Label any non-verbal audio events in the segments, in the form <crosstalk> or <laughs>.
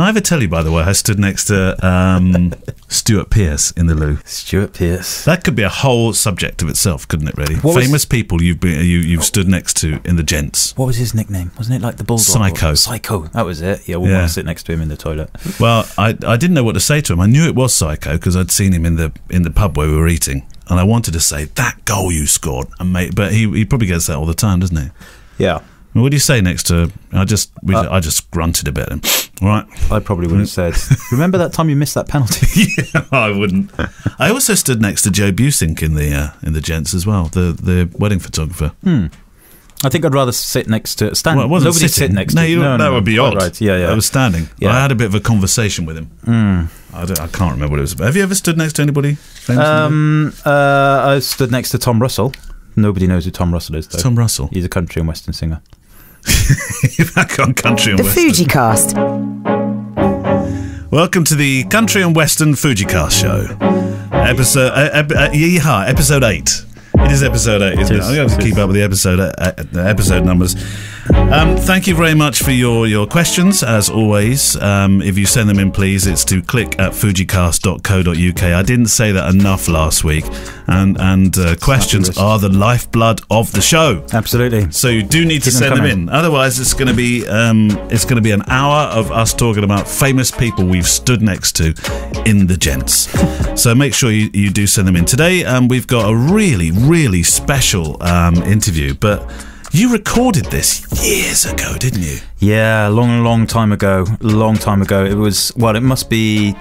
I ever tell you, by the way, I stood next to um, <laughs> Stuart Pearce in the loo. Stuart Pearce. That could be a whole subject of itself, couldn't it? Really, What was- famous people you've been you, you've stood next to in the gents. What was his nickname? Wasn't it like the bulldog? Psycho. Psycho. That was it. Yeah, we Yeah. want to sit next to him in the toilet. Well, I I didn't know what to say to him. I knew it was Psycho because I'd seen him in the in the pub where we were eating, and I wanted to say that goal you scored, and mate, but he he probably gets that all the time, doesn't he? Yeah. What do you say next to? I just we, Uh, I just grunted a bit. And, all right. I probably wouldn't have said, remember that time you missed that penalty? <laughs> yeah, I wouldn't. I also stood next to Joe Buissink in the uh, in the gents as well, the the wedding photographer. I think I'd rather sit next to stand. Well, wasn't Nobody sitting. sit next no, to you, no, that no, would be odd. Right. Yeah, yeah. I was standing. Yeah. I had a bit of a conversation with him. I, don't, I can't remember what it was about. Have you ever stood next to anybody? Um, uh, I stood next to Tom Russell. Nobody knows who Tom Russell is, though. Tom Russell. He's a country and western singer. <laughs> Back on country and The western. Fuji Cast. Welcome to the Country and Western Fujicast show. Episode, uh, ep- uh, yeehaw, episode 8. It is episode 8, isn't it? is, I'm going to keep up with the episode uh, uh, the episode numbers. Um, thank you very much for your, your questions, as always. Um, if you send them in, please, it's to click at fujicast.co.uk. I didn't say that enough last week, and, and uh, questions are the lifeblood of the show. Absolutely. So you do need to Keep send them coming. in. Otherwise, it's going to be um, it's going to be an hour of us talking about famous people we've stood next to in the gents. so make sure you, you do send them in. Today, um, we've got a really really special um, interview, but. You recorded this years ago, didn't you? Yeah, long, long time ago. Long time ago. It was, well, it must be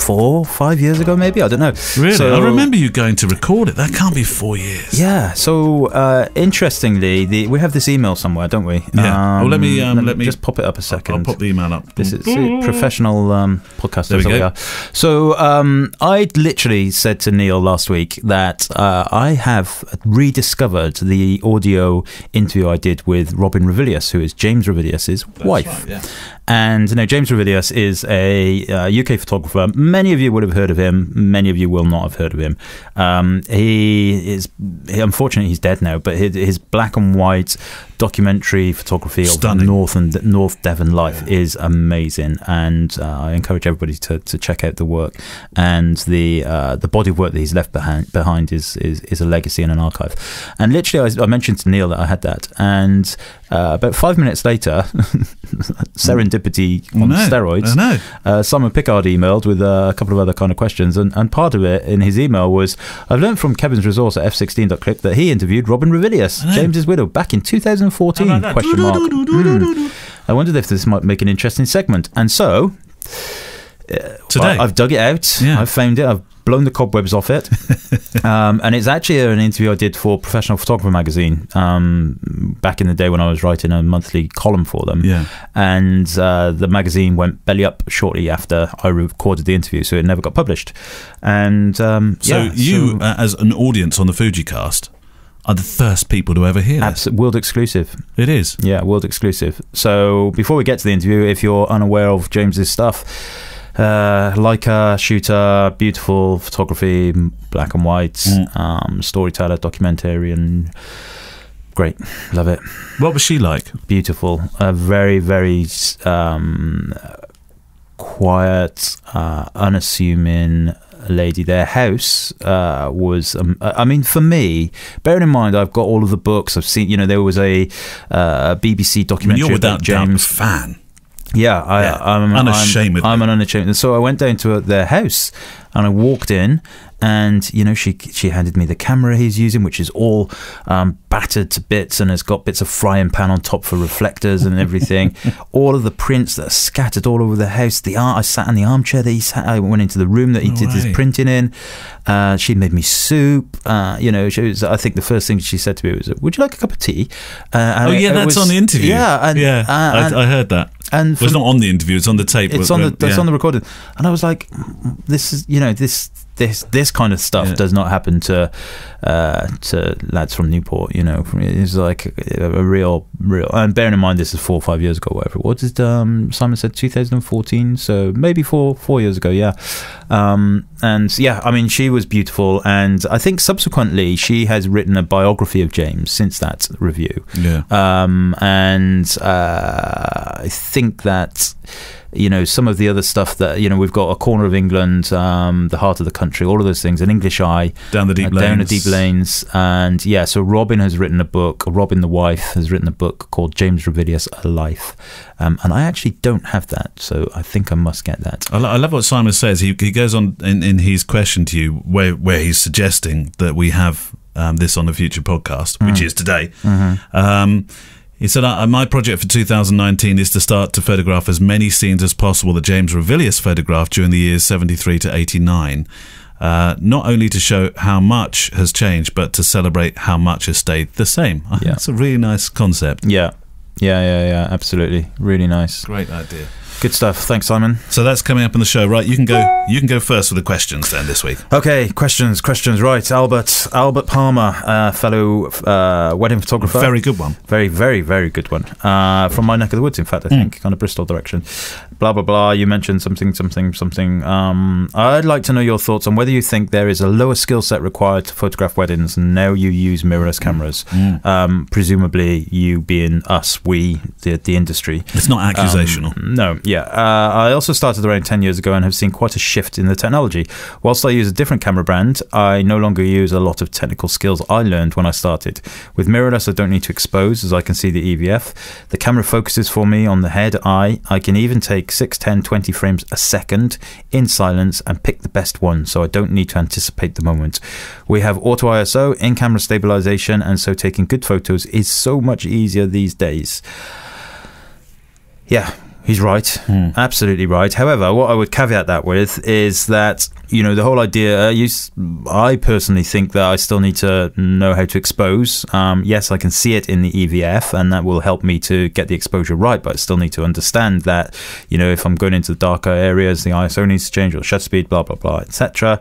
four, five years ago, maybe. I don't know. Really? So- I remember you going to record it. That can't be four years. Yeah. So uh, interestingly, the, we have this email somewhere, don't we? Yeah. Oh, let me, um, let me- just pop it up a second. I'll pop the email up. This is a professional um, podcasters There we we go. are. So um, I literally said to Neale last week that uh, I have rediscovered the audio interview I did with Robin Ravilious, who is James Ravilious's wife. right, yeah. And you know, James Ravilious is a uh, UK photographer. Many of you would have heard of him. Many of you will not have heard of him. Um, he is, he, unfortunately, he's dead now. But his, his black and white documentary photography Stunning. of North and North Devon life is amazing, and uh, I encourage everybody to, to check out the work. And the uh, the body of work that he's left behind behind is is, is a legacy and an archive. And literally, I, I mentioned to Neale that I had that, and uh, about five minutes later, <laughs> serendipity on No, steroids. Know. Uh, Simon Pickard emailed with uh, a couple of other kind of questions, and, and part of it in his email was I've learned from Kevin's resource at f16.click that he interviewed Robin Ravilious. James's widow, back in 2014. How about that? Question mark. Hmm. I wondered if this might make an interesting segment, and so Today. I- I've dug it out. Yeah. I've found it. I've blown the cobwebs off it. <laughs> um, and it's actually an interview I did for Professional Photographer magazine um, back in the day when I was writing a monthly column for them. Yeah. And uh, the magazine went belly up shortly after I recorded the interview, so it never got published. And um, So yeah, you, so- uh, as an audience on the FujiCast, are the first people to ever hear. Abs- world exclusive. It is. Yeah, world exclusive. So before we get to the interview, if you're unaware of James's stuff, uh, Leica shooter, beautiful photography, black and white, Mm. um, storyteller, documentarian. Great, love it. What was she like? Beautiful, a very very um, quiet, uh, unassuming lady. Their house uh, was, um, I mean, for me, bearing in mind, I've got all of the books. I've seen, you know, there was a uh, BBC documentary you're without about doubt a James. fan. Yeah, I, Yeah, I'm unashamedly. I'm, I'm an unashamed. So I went down to their house and I walked in, and you know, she she handed me the camera he's using, which is all um, battered to bits and has got bits of frying pan on top for reflectors and everything. <laughs> all of the prints that are scattered all over the house. The art. I sat in the armchair that he sat. I went into the room that he No did way. his printing in. Uh, she made me soup. Uh, you know, she was, I think the first thing she said to me was, "Would you like a cup of tea?" Uh, and Oh yeah, that's was- on the interview. Yeah, and, yeah, uh, and, I, I heard that. And Well, it's not on the interview; it's on the tape. it's uh, on the uh, it's yeah. on the recording, and I was like, mm, mm, this is you know this this this kind of stuff Yeah. does not happen to uh, to lads from Newport. You know, it's like a, a real real. And bearing in mind, this is four or five years ago, whatever. What did um, Simon said? 2014, so maybe four four years ago. Yeah, um, and yeah, I mean, she was beautiful, and I think subsequently she has written a biography of James since that review. Yeah. Um, and uh, I think that you know some of the other stuff that you know we've got a corner of England, um, the heart of the country, all of those things, an English eye Down the deep uh, down the lanes. deep lanes, and yeah. So Robin has written a book. Robin, the wife, has written a book called James Ravilious: A Life, um, and I actually don't have that, so I think I must get that. I, lo- I love what Simon says. He, he goes on in, in his question to you where, where he's suggesting that we have um, this on a future podcast, which is today. Um, he said, uh, My project for 2019 is to start to photograph as many scenes as possible that James Ravilious photographed during the years 73 to 89. Uh, not only to show how much has changed, but to celebrate how much has stayed the same. <laughs> Yeah. That's a really nice concept. Yeah, yeah, yeah, yeah. Absolutely, really nice. Great idea. Good stuff. Thanks, Simon. So that's coming up in the show, right? You can go. You can go first with the questions then this week. Okay, questions, questions. Right, Albert, Albert Palmer, uh, fellow uh, wedding photographer. Very good one. Very, very, very good one. Uh, from my neck of the woods, in fact, I Hmm. think, kind of Bristol direction. Blah, blah, blah. You mentioned something, something, something. Um, I'd like to know your thoughts on whether you think there is a lower skill set required to photograph weddings now you use mirrorless cameras. Um, presumably, you being us, we, the, the industry. It's not accusational. Um, no, yeah. Uh, I also started around 10 years ago and have seen quite a shift in the technology. Whilst I use a different camera brand, I no longer use a lot of technical skills I learned when I started. With mirrorless, I don't need to expose as I can see the EVF. The camera focuses for me on the head, eye. I can even take 6, 10, 20 frames a second in silence and pick the best one, so I don't need to anticipate the moment. We have auto ISO, in camera stabilization, and so taking good photos is so much easier these days. Yeah, he's right. Absolutely right. However, what I would caveat that with is that, you know, the whole idea, uh, you, I personally think that I still need to know how to expose. Um, yes, I can see it in the EVF, and that will help me to get the exposure right, but I still need to understand that, you know, if I'm going into the darker areas, the ISO needs to change or shutter speed, blah, blah, blah, etc.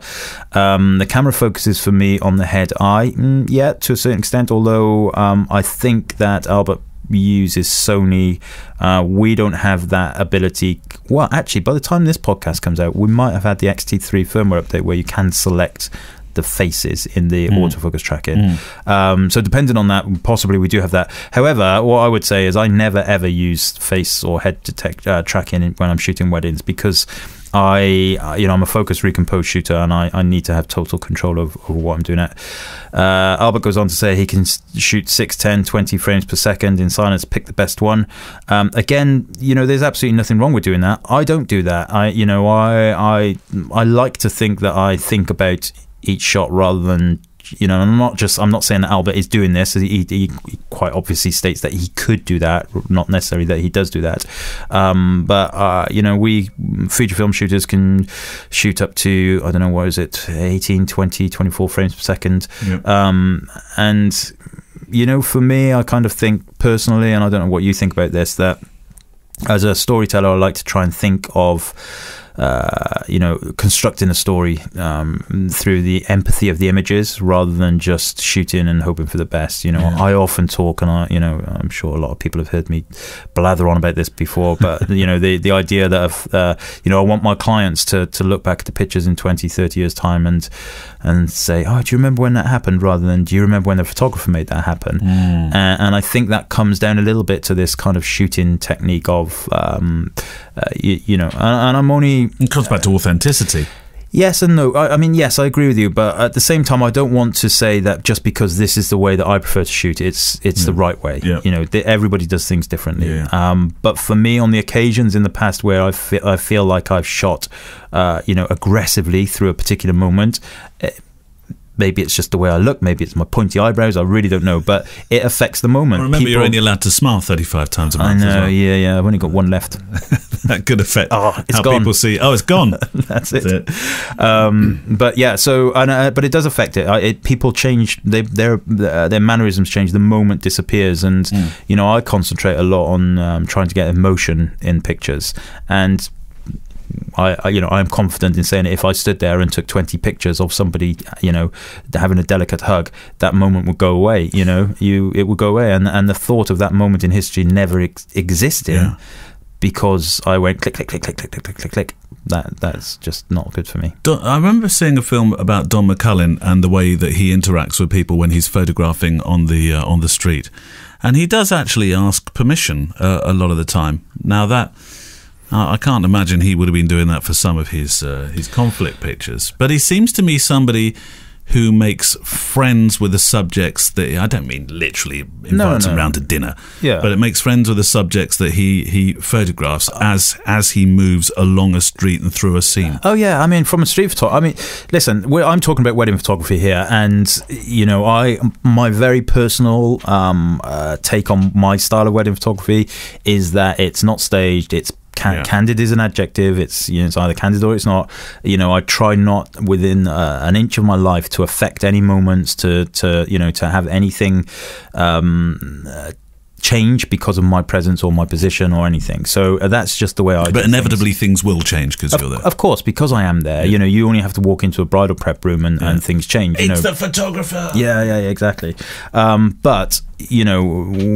Um, the camera focuses for me on the head eye. Mm, yeah, to a certain extent, although um, I think that Albert uses Sony. Uh, we don't have that ability. Well, actually, by the time this podcast comes out, we might have had the XT3 firmware update where you can select the faces in the autofocus tracking. Um, so depending on that, possibly we do have that. However, what I would say is I never ever use face or head detect uh, tracking when I'm shooting weddings because I, you know, I'm a focus recompose shooter and I, I need to have total control of, of what I'm doing at. Uh, Albert goes on to say he can shoot 6, 10, 20 frames per second in silence, pick the best one. Um, again, you know, there's absolutely nothing wrong with doing that. I don't do that. I, you know, I, I, I like to think that I think about each shot rather than you know, I'm not just I'm not saying that Albert is doing this. He, he, he quite obviously states that he could do that, not necessarily that he does do that. Um, but uh, you know, we Fujifilm shooters can shoot up to I don't know what is it, 18, 20, 24 frames per second. Yep. Um, and you know, for me, I kind of think personally, and I don't know what you think about this, that as a storyteller, I like to try and think of uh, you know, constructing a story um, through the empathy of the images rather than just shooting and hoping for the best. You know, Yeah. I often talk, and I, you know, I'm sure a lot of people have heard me blather on about this before, but <laughs> you know, the the idea that of, uh, you know, I want my clients to to look back at the pictures in 20, 30 years time and and say, oh, do you remember when that happened? Rather than, do you remember when the photographer made that happen? Mm. Uh, and I think that comes down a little bit to this kind of shooting technique of, um, uh, you, you know, and, and I'm only It comes back to authenticity. yes and no. I, I mean, yes, I agree with you, but at the same time, I don't want to say that just because this is the way that I prefer to shoot, it's it's the right way. Yeah. You know, th- everybody does things differently. Yeah. Um, but for me, on the occasions in the past where I feel I feel like I've shot, uh, you know, aggressively through a particular moment. eh, Maybe it's just the way I look. Maybe it's my pointy eyebrows. I really don't know, but it affects the moment. Remember, you're only allowed to smile 35 times a month. as know, well. yeah, yeah. I've only got one left. <laughs> That could affect Oh, it's how gone. people see. Oh, it's gone. <laughs> That's it. That's it. Um, but yeah, so and, uh, but it does affect it. Uh, it people change. They, their uh, their mannerisms change. The moment disappears, and Hmm. you know I concentrate a lot on um, trying to get emotion in pictures, and I, I you know I'm confident in saying if I stood there and took 20 pictures of somebody you know having a delicate hug that moment would go away you know? You it would go away. And and the thought of that moment in history never ex- existed Yeah. because I went click click click click click click click click click. That that's just not good for me. Don, I remember seeing a film about Don McCullin and the way that he interacts with people when he's photographing on the uh, on the street, and he does actually ask permission uh, a lot of the time. Now that I can't imagine he would have been doing that for some of his uh, his conflict pictures. But he seems to me somebody who makes friends with the subjects that I don't mean literally invites No, them no. round to dinner. Yeah. But it makes friends with the subjects that he he photographs as as he moves along a street and through a scene. Oh yeah, I mean, from a street photographer. I mean, listen, we're, I'm talking about wedding photography here, and you know, I my very personal um, uh, take on my style of wedding photography is that it's not staged. It's can, Yeah. candid is an adjective. It's you know, it's either candid or it's not. You know, I try not within uh, an inch of my life to affect any moments to to you know to have anything. Um, uh, change because of my presence or my position or anything so uh, that's just the way I do But things. inevitably things will change because Of, you're there. of course, because I am there, you know, you only have to walk into a bridal prep room and, and things change. You know, the photographer. yeah, yeah, yeah, exactly. Um, but you know,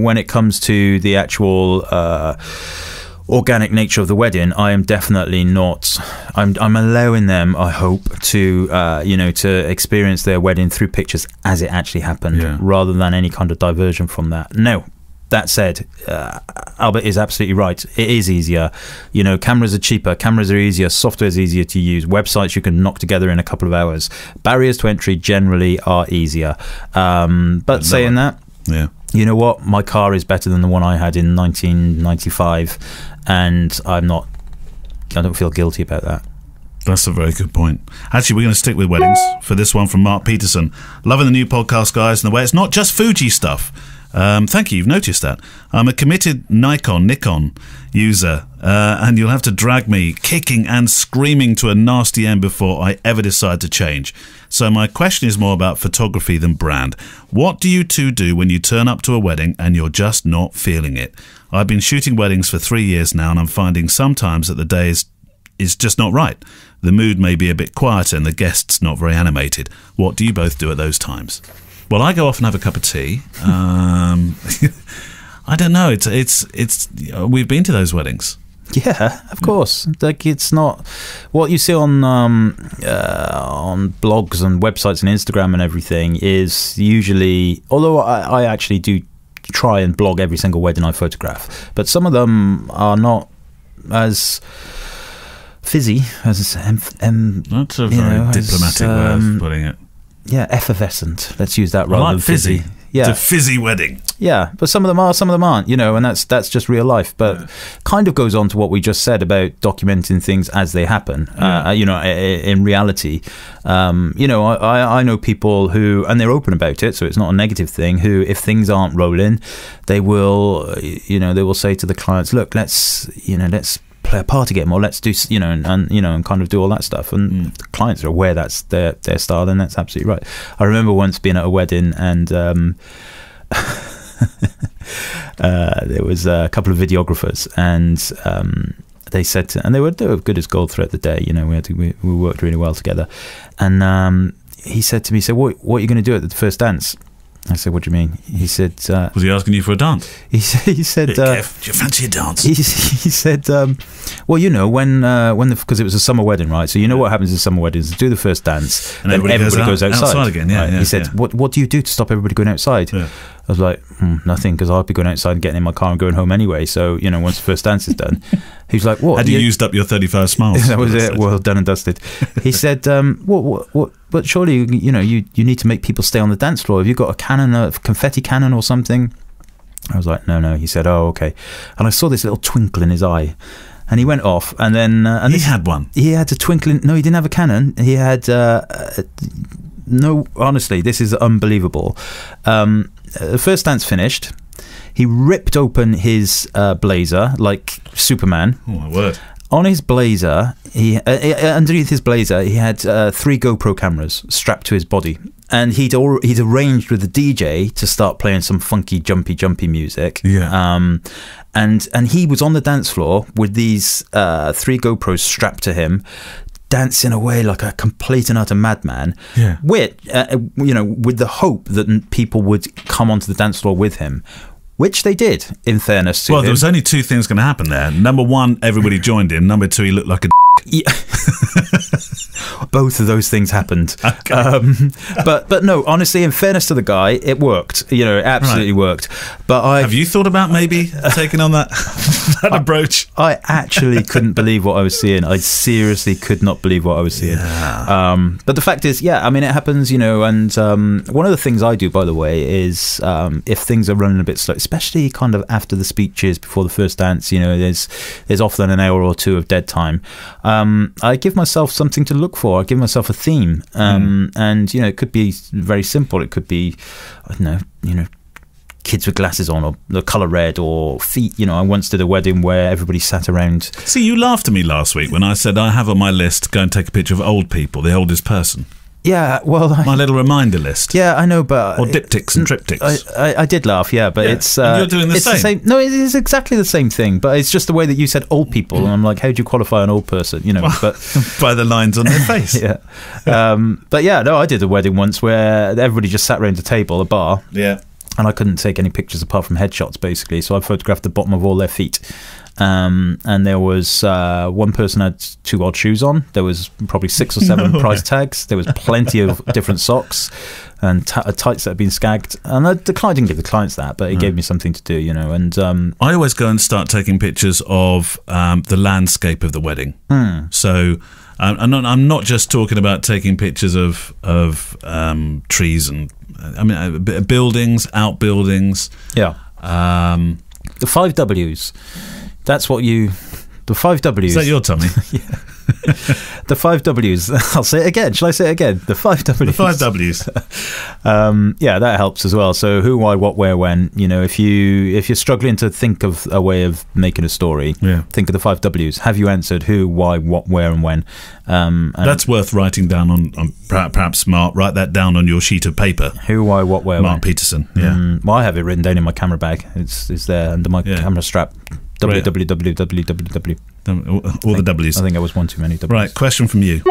when it comes to the actual uh, organic nature of the wedding, I am definitely not. I'm I'm allowing them. I hope to uh, you know to experience their wedding through pictures as it actually happened, Yeah. rather than any kind of diversion from that. No. That said, uh, Albert is absolutely right. It is easier. You know, cameras are cheaper, cameras are easier, software is easier to use, websites you can knock together in a couple of hours. Barriers to entry generally are easier. Um, but no saying that, Yeah. You know what? My car is better than the one I had in 1995, and I'm not. I don't feel guilty about that. That's a very good point. Actually, we're going to stick with weddings for this one from Mark Peterson. Loving the new podcast, guys, and the way it's not just Fuji stuff. Um, thank you. You've noticed that. I'm a committed Nikon Nikon user, uh, and you'll have to drag me kicking and screaming to a nasty end before I ever decide to change. So my question is more about photography than brand. What do you two do when you turn up to a wedding and you're just not feeling it? I've been shooting weddings for three years now, and I'm finding sometimes that the day is is just not right. The mood may be a bit quieter and the guests not very animated. What do you both do at those times? Well, I go off and have a cup of tea. Um, <laughs> I don't know. It's it's it's. We've been to those weddings. Yeah, of course. Like it's not what you see on um, uh, on blogs and websites and Instagram and everything is usually. Although I, I actually do try and blog every single wedding I photograph, but some of them are not as fizzy as um, um, That's a very know, diplomatic way um, of putting it. Yeah effervescent. Let's use that rather like than fizzy. fizzy. Yeah, It's a fizzy wedding. yeah, but some of them are, some of them aren't, you know, and that's that's just real life. But kind of goes on to what we just said about documenting things as they happen. Uh, you know, i- i- in reality, um, you know, I, I know people who, and they're open about it, so it's not a negative thing. Who, if things aren't rolling, they will, uh, you know, they will say to the clients, "Look, let's, you know, let's." Play a party game or let's do you know and, and you know and kind of do all that stuff and the clients are aware that's their their style then that's absolutely right i remember once being at a wedding and um <laughs> uh, there was a couple of videographers, and um, they said, to, and they were they were good as gold throughout the day. You know, we had to, we, we worked really well together. And um, he said to me, "So what what are you going to do at the first dance?" I said, "What do you mean?" He said, uh, Was he asking you for a dance? <laughs> "He said, he said." Hey, Uh, Kev, do you fancy a dance? <laughs> he, he said, um, "Well, you know, when uh, when the because it was a summer wedding, right? So you know what happens in summer weddings? Do the first dance, And then everybody goes out- goes outside. outside again, yeah, right? yeah, he said, yeah. "What what do you do to stop everybody going outside?" Yeah. I was like, hmm, "Nothing, because I'll be going outside and getting in my car and going home anyway." So you know, once the first dance is done, <laughs> he was like, "What?" Had you You- used up your 35 <laughs> smiles? that was it. Well done and dusted. He <laughs> said, um, "What? What? What? But surely, you- know, you you need to make people stay on the dance floor. Have you got a cannon, a confetti cannon, or something?" I was like, "No, no." He said, "Oh, okay." And I saw this little twinkle in his eye, and he went off. And then, uh, and he this, had one. he had a twinkle. No, he didn't have a cannon. He had uh, uh, no. Honestly, this is unbelievable. Um, the first dance finished. He ripped open his uh, blazer like Superman Oh, my word. on his blazer, he uh, uh, underneath his blazer, he had uh, three GoPro cameras strapped to his body, and he'd al- he'd arranged with the DJ to start playing some funky, jumpy, jumpy music. Yeah. Um, and and he was on the dance floor with these uh, three GoPros strapped to him. Dancing away like a complete and utter madman, Yeah. with uh, you know, with the hope that people would come onto the dance floor with him, which they did. In fairness Well, him. there was only two things going to happen there. Number one, everybody joined in. Number two, he looked like a. <laughs> Yeah. <laughs> <laughs> both of those things happened. <laughs> Um, but but no, honestly, in fairness to the guy, it worked. You know, it absolutely Right. worked. But I Have you thought about maybe taking on that, <laughs> that approach? I actually couldn't believe what I was seeing. I seriously could not believe what I was seeing. Um, but the fact is, yeah, I mean, it happens, you know. And um, one of the things I do, by the way, is um, if things are running a bit slow, especially kind of after the speeches before the first dance, you know, there's there's often an hour or two of dead time. Um, I give myself something to look for. I give myself a theme, um, and you know, it could be very simple. It could be, I don't know, you know kids with glasses on or the color red or feet you know i once did a wedding where everybody sat around See, you laughed at me last week when I said I have on my list go and take a picture of old people, the oldest person. Yeah well I, My little reminder list. yeah i know but Or diptychs and triptychs. I, I, I did laugh, yeah, but Yeah, it's uh, you're doing the it's same. No, it is exactly the same thing, but it's just the way that you said old people, and I'm like, how do you qualify an old person? You know, but <laughs> By the lines on their <laughs> face. yeah, um, but yeah, no, I did a wedding once where everybody just sat around a table, a bar, yeah. and I couldn't take any pictures apart from headshots, basically. So I photographed the bottom of all their feet. Um, and there was uh, one person had two odd shoes on. There was probably six or seven No <laughs> price tags. There was plenty of different socks and t- tights that had been skagged. And I, the client didn't give the clients that, but it gave me something to do, you know. And um, I always go and start taking pictures of um, the landscape of the wedding. Hmm. So um, I'm, not, I'm not just talking about taking pictures of of um, trees and I mean uh, buildings, outbuildings. yeah, Um, the five W's. That's what you. The five W's. is that your tummy? <laughs> yeah. the five W's. <laughs> I'll say it again. Shall I say it again? The five W's. the five W's. <laughs> um, yeah, that helps as well. So who, why, what, where, when. You know, if you if you're struggling to think of a way of making a story, Yeah. think of the five W's. Have you answered who, why, what, where, and when? Um, and That's worth writing down on, on perhaps Mark. Write that down on your sheet of paper. who, why, what, where, Mark when. Peterson. Yeah. Mm, well, I have it written down in my camera bag. It's it's there under my Yeah. camera strap. Www. Um, all, the W's. I think I was one too many. W's. Right. Question from you.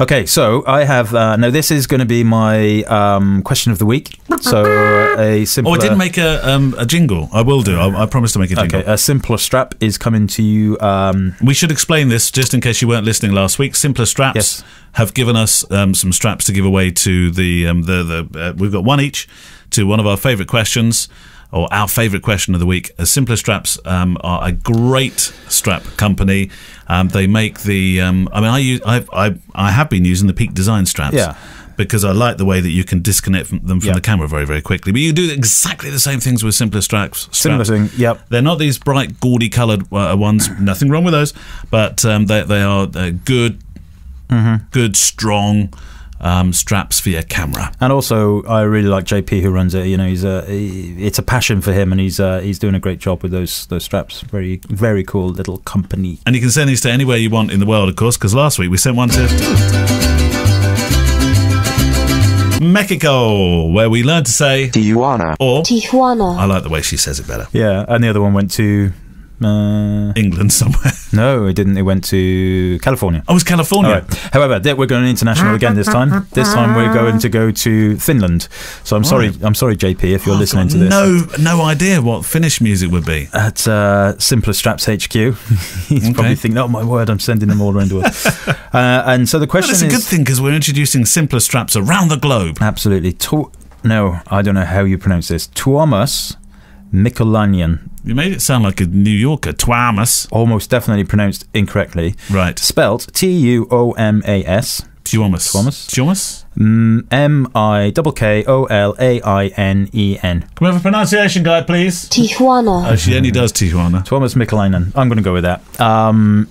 Okay, so I have uh, now. This is going to be my um, question of the week. So uh, a Oh. I didn't make a um, a jingle. I will do. I, I promise to make a jingle. Okay, a simpler strap is coming to you. Um, We should explain this just in case you weren't listening last week. Simpler Straps Yes. have given us um, some straps to give away to the um, the the. Uh, we've got one each to one of our favourite questions or our favourite question of the week. Uh, Simpler Straps um, are a great strap company. Um, they make the. Um, I mean, I use I I I have been using the Peak Design straps. Yeah. Because I like the way that you can disconnect from them from Yeah. the camera very, very quickly. But you do exactly the same things with simpler straps. similar thing. Yep. They're not these bright, gaudy coloured uh, ones. <clears throat> Nothing wrong with those, but um, they they are good, good, strong um, straps for your camera. And also, I really like JP who runs it. You know, he's a he, it's a passion for him, and he's uh, he's doing a great job with those those straps. Very very cool little company. And you can send these to anywhere you want in the world, of course. Because last week we sent one to Mexico, where we learned to say Tijuana. or. Tijuana. I like the way she says it better. Yeah, and the other one went to. Uh, England somewhere. <laughs> no, it didn't. It went to California. Oh, was California. Right. However, we're going international again this time. This time we're going to go to Finland. So I'm sorry, I'm sorry, JP, if you're I've listening to this. No, no idea what Finnish music would be. At uh, Simpler Straps HQ, he's <laughs> probably thinking, "Oh my word, I'm sending them all around the world." <laughs> uh, and so the question Well, it's a good thing because we're introducing simpler straps around the globe. absolutely, to- no, I don't know how you pronounce this. Tuomas Mikolanian, You made it sound like a New Yorker. Twamas. almost definitely pronounced incorrectly. Right. Spelt T U O M A S Twamas. Twamas? Twamas? mm, M I K K O L A I N E N. Can we have a pronunciation guide, please? Tijuana, Oh, she only does Tijuana. Tuomas Mikalainen. I'm going to go with that. Um,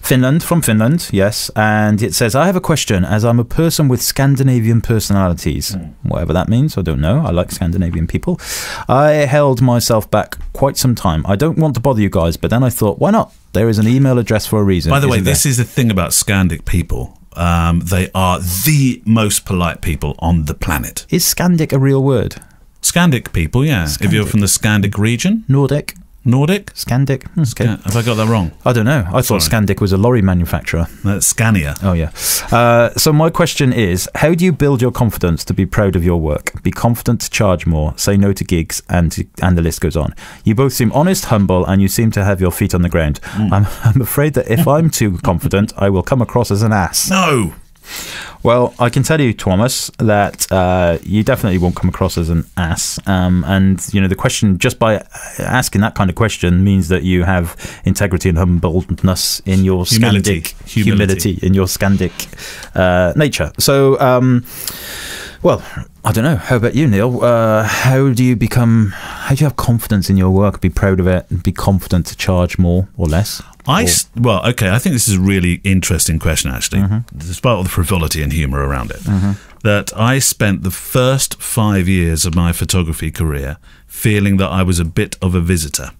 Finland, from Finland, yes. And it says, I have a question as I'm a person with Scandinavian personalities. Whatever that means, I don't know. I like Scandinavian people. I held myself back quite some time. I don't want to bother you guys, but then I thought, why not? There is an email address for a reason. By the way, this is the thing about Scandic people. Um, they are the most polite people on the planet. Is Scandic a real word? Scandic people, yeah. If you're from the Scandic region, Nordic? Nordic? Scandic. Hmm, Okay. Yeah, have I got that wrong? I don't know. I thought Sorry. Scandic was a lorry manufacturer. That's Scania. Oh yeah. Uh, so my question is, how do you build your confidence to be proud of your work, be confident to charge more, say no to gigs, and and the list goes on. You both seem honest, humble, and you seem to have your feet on the ground. I'm, <laughs> I'm afraid that if I'm too confident, I will come across as an ass. No. Well, I can tell you, Thomas, that uh, you definitely won't come across as an ass. Um, and you know, the question just by asking that kind of question means that you have integrity and humbleness in your Humility. Scandic Humility. in your Scandic uh, nature. So, um, well, I don't know. How about you, Neale? Uh, how do you become? How do you have confidence in your work? Be proud of it. and Be confident to charge more or less. I Or- s- well, okay. I think this is a really interesting question, actually, Mm-hmm. despite all the frivolity and humour around it. That I spent the first five years of my photography career feeling that I was a bit of a visitor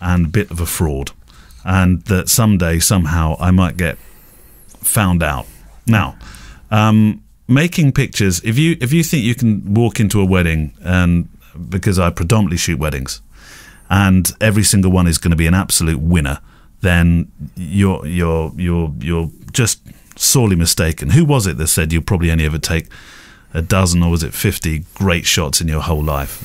and a bit of a fraud, and that someday, somehow, I might get found out. Now, um, making pictures. If you if you think you can walk into a wedding and because I predominantly shoot weddings, and every single one is going to be an absolute winner, then you're you're you're you're just sorely mistaken. Who was it that said you'll probably only ever take a dozen or was it fifty great shots in your whole life?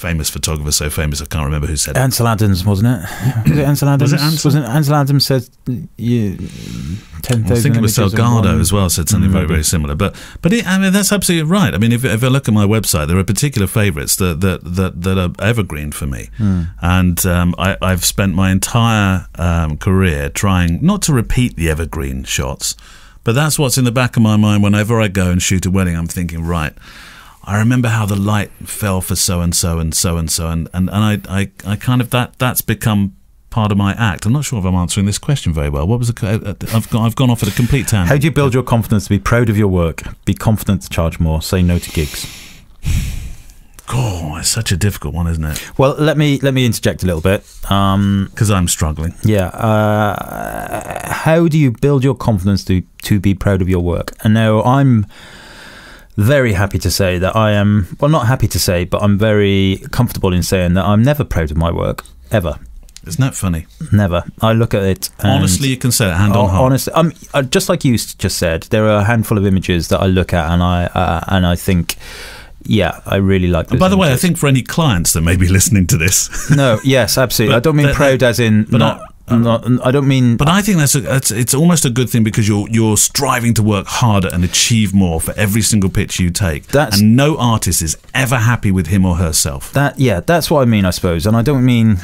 Famous photographer, so famous I can't remember who said it. Ansel Adams, wasn't it? Was it Ansel Adams? Was it Ansel? Wasn't Ansel Adams said you ten I think it was Salgado as well said something very maybe. very similar. But but it, I mean that's absolutely right. I mean if, if I look at my website, there are particular favourites that, that that that are evergreen for me, and um, I, I've spent my entire um, career trying not to repeat the evergreen shots, but that's what's in the back of my mind whenever I go and shoot a wedding. I'm thinking right. I remember how the light fell for so and so and so and so, and and, and I, I I kind of that that's become part of my act. I'm not sure if I'm answering this question very well. What was the? uh, I've gone I've gone off at a complete tangent. How do you build your confidence to be proud of your work, be confident to charge more, say no to gigs? Oh, it's such a difficult one, isn't it? Well, let me let me interject a little bit. Um, Because I'm struggling. yeah, uh, how do you build your confidence to to be proud of your work? And now I'm very happy to say that I am well, not happy to say, but I'm very comfortable in saying that I'm never proud of my work ever. Isn't that funny? Never. I look at it. And Honestly, you can say it hand on heart. honestly, um, uh, just like you just said, there are a handful of images that I look at and I uh, and I think, yeah, I really like. Those And by the way, I think for any clients that may be <laughs> listening to this, no, yes, absolutely. I don't mean proud as in but not. I- not I don't mean. but I think that's, a, that's it's almost a good thing because you're you're striving to work harder and achieve more for every single picture you take. That's- and no artist is ever happy with him or herself. that yeah, that's what I mean, I suppose, and I don't mean.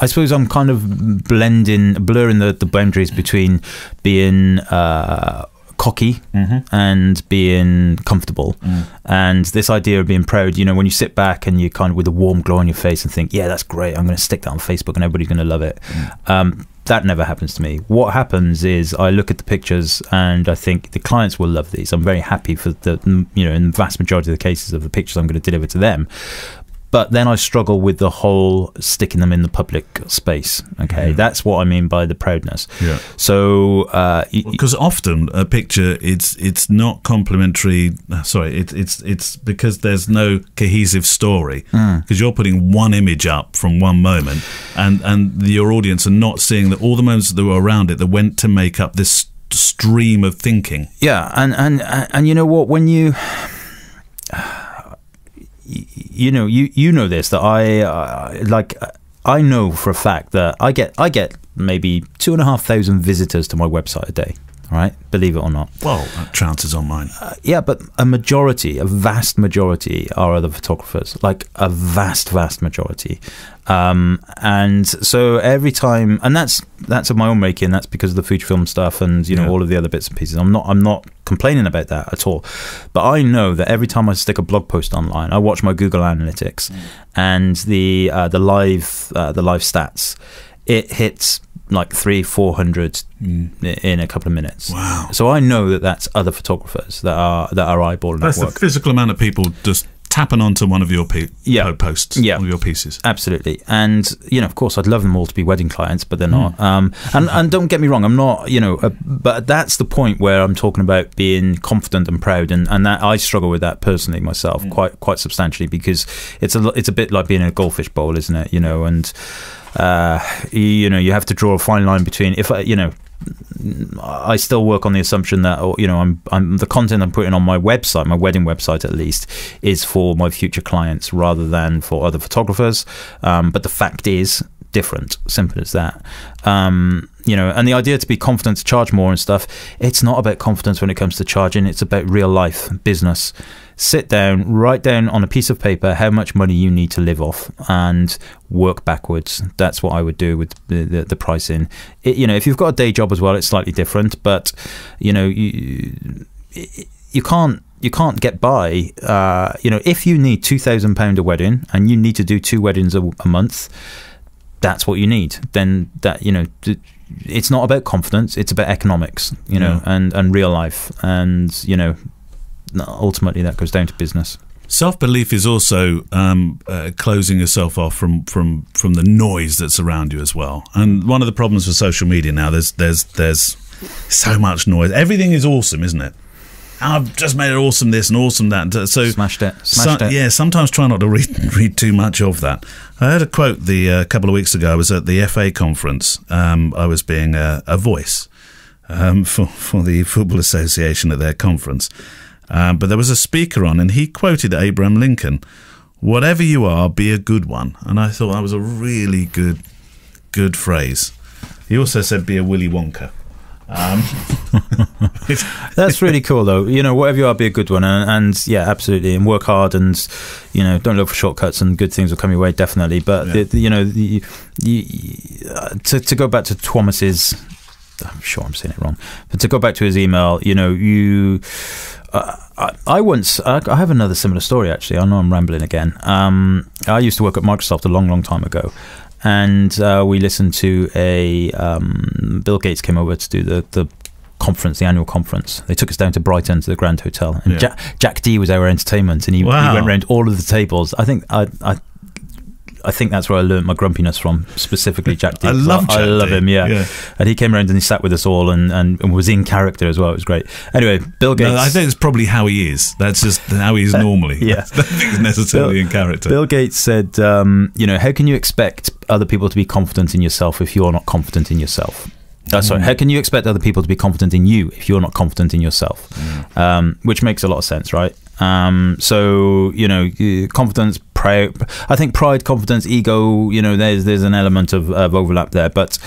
I suppose I'm kind of blending, blurring the, the boundaries between being uh, cocky mm-hmm. and being comfortable, mm. and this idea of being proud. You know, when you sit back and you kind of with a warm glow on your face and think, "Yeah, that's great. I'm going to stick that on Facebook and everybody's going to love it." Mm. Um, that never happens to me. What happens is I look at the pictures and I think the clients will love these. I'm very happy for the you know in the vast majority of the cases of the pictures I'm going to deliver to them. But then I struggle with the whole sticking them in the public space. Okay, Yeah. that's what I mean by the proudness. Yeah. So uh, Because often a picture it's it's not complementary. uh, Sorry, it, it's it's because there's no cohesive story. Because you're putting one image up from one moment, and and your audience are not seeing that all the moments that were around it that went to make up this stream of thinking. Yeah, and and and you know what? When you you know you you know this that I uh, like I know for a fact that I get I get maybe two and a half thousand visitors to my website a day. Right, believe it or not. Well, that trounces on mine. Uh, yeah, but a majority, a vast majority, are other photographers. Like a vast, vast majority. Um, and so every time, and that's that's of my own making. That's because of the Fujifilm stuff and you know Yeah. all of the other bits and pieces. I'm not I'm not complaining about that at all. But I know that every time I stick a blog post online, I watch my Google Analytics and the uh, the live uh, the live stats. It hits like three, four hundred in a couple of minutes. Wow. So I know that that's other photographers that are that are eyeballing That's that the physical amount of people just tapping onto one of your Yeah. posts, Yeah. one of your pieces. Absolutely, and you know, of course, I'd love them all to be wedding clients, but they're Hmm. not. Um, and and don't get me wrong, I'm not. You know, uh, but that's the point where I'm talking about being confident and proud, and, and that I struggle with that personally myself Hmm. quite quite substantially because it's a it's a bit like being in a goldfish bowl, isn't it? You know, and uh, you, you know, you have to draw a fine line between if I, you know. I still work on the assumption that you know I'm, I'm the content I'm putting on my website, my wedding website at least, is for my future clients rather than for other photographers. Um, but the fact is different. Simple as that. Um, you know, and the idea to be confident to charge more and stuff. It's not about confidence when it comes to charging. It's about real life business sit down, write down on a piece of paper how much money you need to live off, and work backwards. That's what I would do with the, the, the pricing. It, you know, if you've got a day job as well, it's slightly different, but you know, you you can't you can't get by. Uh, you know, if you need two thousand pound a wedding and you need to do two weddings a, a month, that's what you need. Then that you know. it's not about confidence it's about economics you know yeah. and and real life and you know ultimately that goes down to business. Self belief is also um, uh, closing yourself off from, from from the noise that's around you as well. And one of the problems with social media now, there's there's there's so much noise. Everything is awesome, isn't it? I've just made it awesome this and awesome that. So smashed it. Smashed so, it. Yeah, sometimes try not to read <laughs> read too much of that. I heard a quote the uh, couple of weeks ago. I was at the FA conference. Um, I was being a, a voice um, <laughs> for for the Football Association at their conference um, but there was a speaker on, and he quoted Abraham Lincoln, "Whatever you are, be a good one." And I thought that was a really good, good phrase. He also said, "Be a Willy Wonka." Um, <laughs> That's really cool, though. You know, whatever you are, be a good one, and, and, yeah, absolutely, and work hard, and you know, don't look for shortcuts, and good things will come your way, definitely. But yeah. the, the, you know, the, uh, to to go back to Thomas's, I'm sure I'm saying it wrong, but to go back to his email, you know, you uh, I, I, once I, I, have another similar story actually. I know I'm rambling again. Um, I used to work at Microsoft a long, long time ago, and uh, we listened to a um, Bill Gates came over to do the the conference, the annual conference. They took us down to Brighton to the Grand Hotel, and yeah. Jack, Jack Dee was our entertainment, and he, wow. he went around all of the tables. I think I, I I think that's where I learned my grumpiness from, specifically Jack Dee. <laughs> I love Jack I love him, yeah. yeah. And he came around and he sat with us all and, and, and, was in character as well. It was great. Anyway, Bill Gates. No, I think it's probably how he is. That's just how he is <laughs> normally. yeah. <laughs> I don't think it's necessarily Bill, in character. Bill Gates said, um, you know, how can you expect other people to be confident in yourself if you're not confident in yourself? Uh, sorry, mm. how can you expect other people to be confident in you if you're not confident in yourself? Mm. Um, which makes a lot of sense, right? Um, so you know, confidence, pride. I think pride, confidence, ego. You know, there's there's an element of, of overlap there, but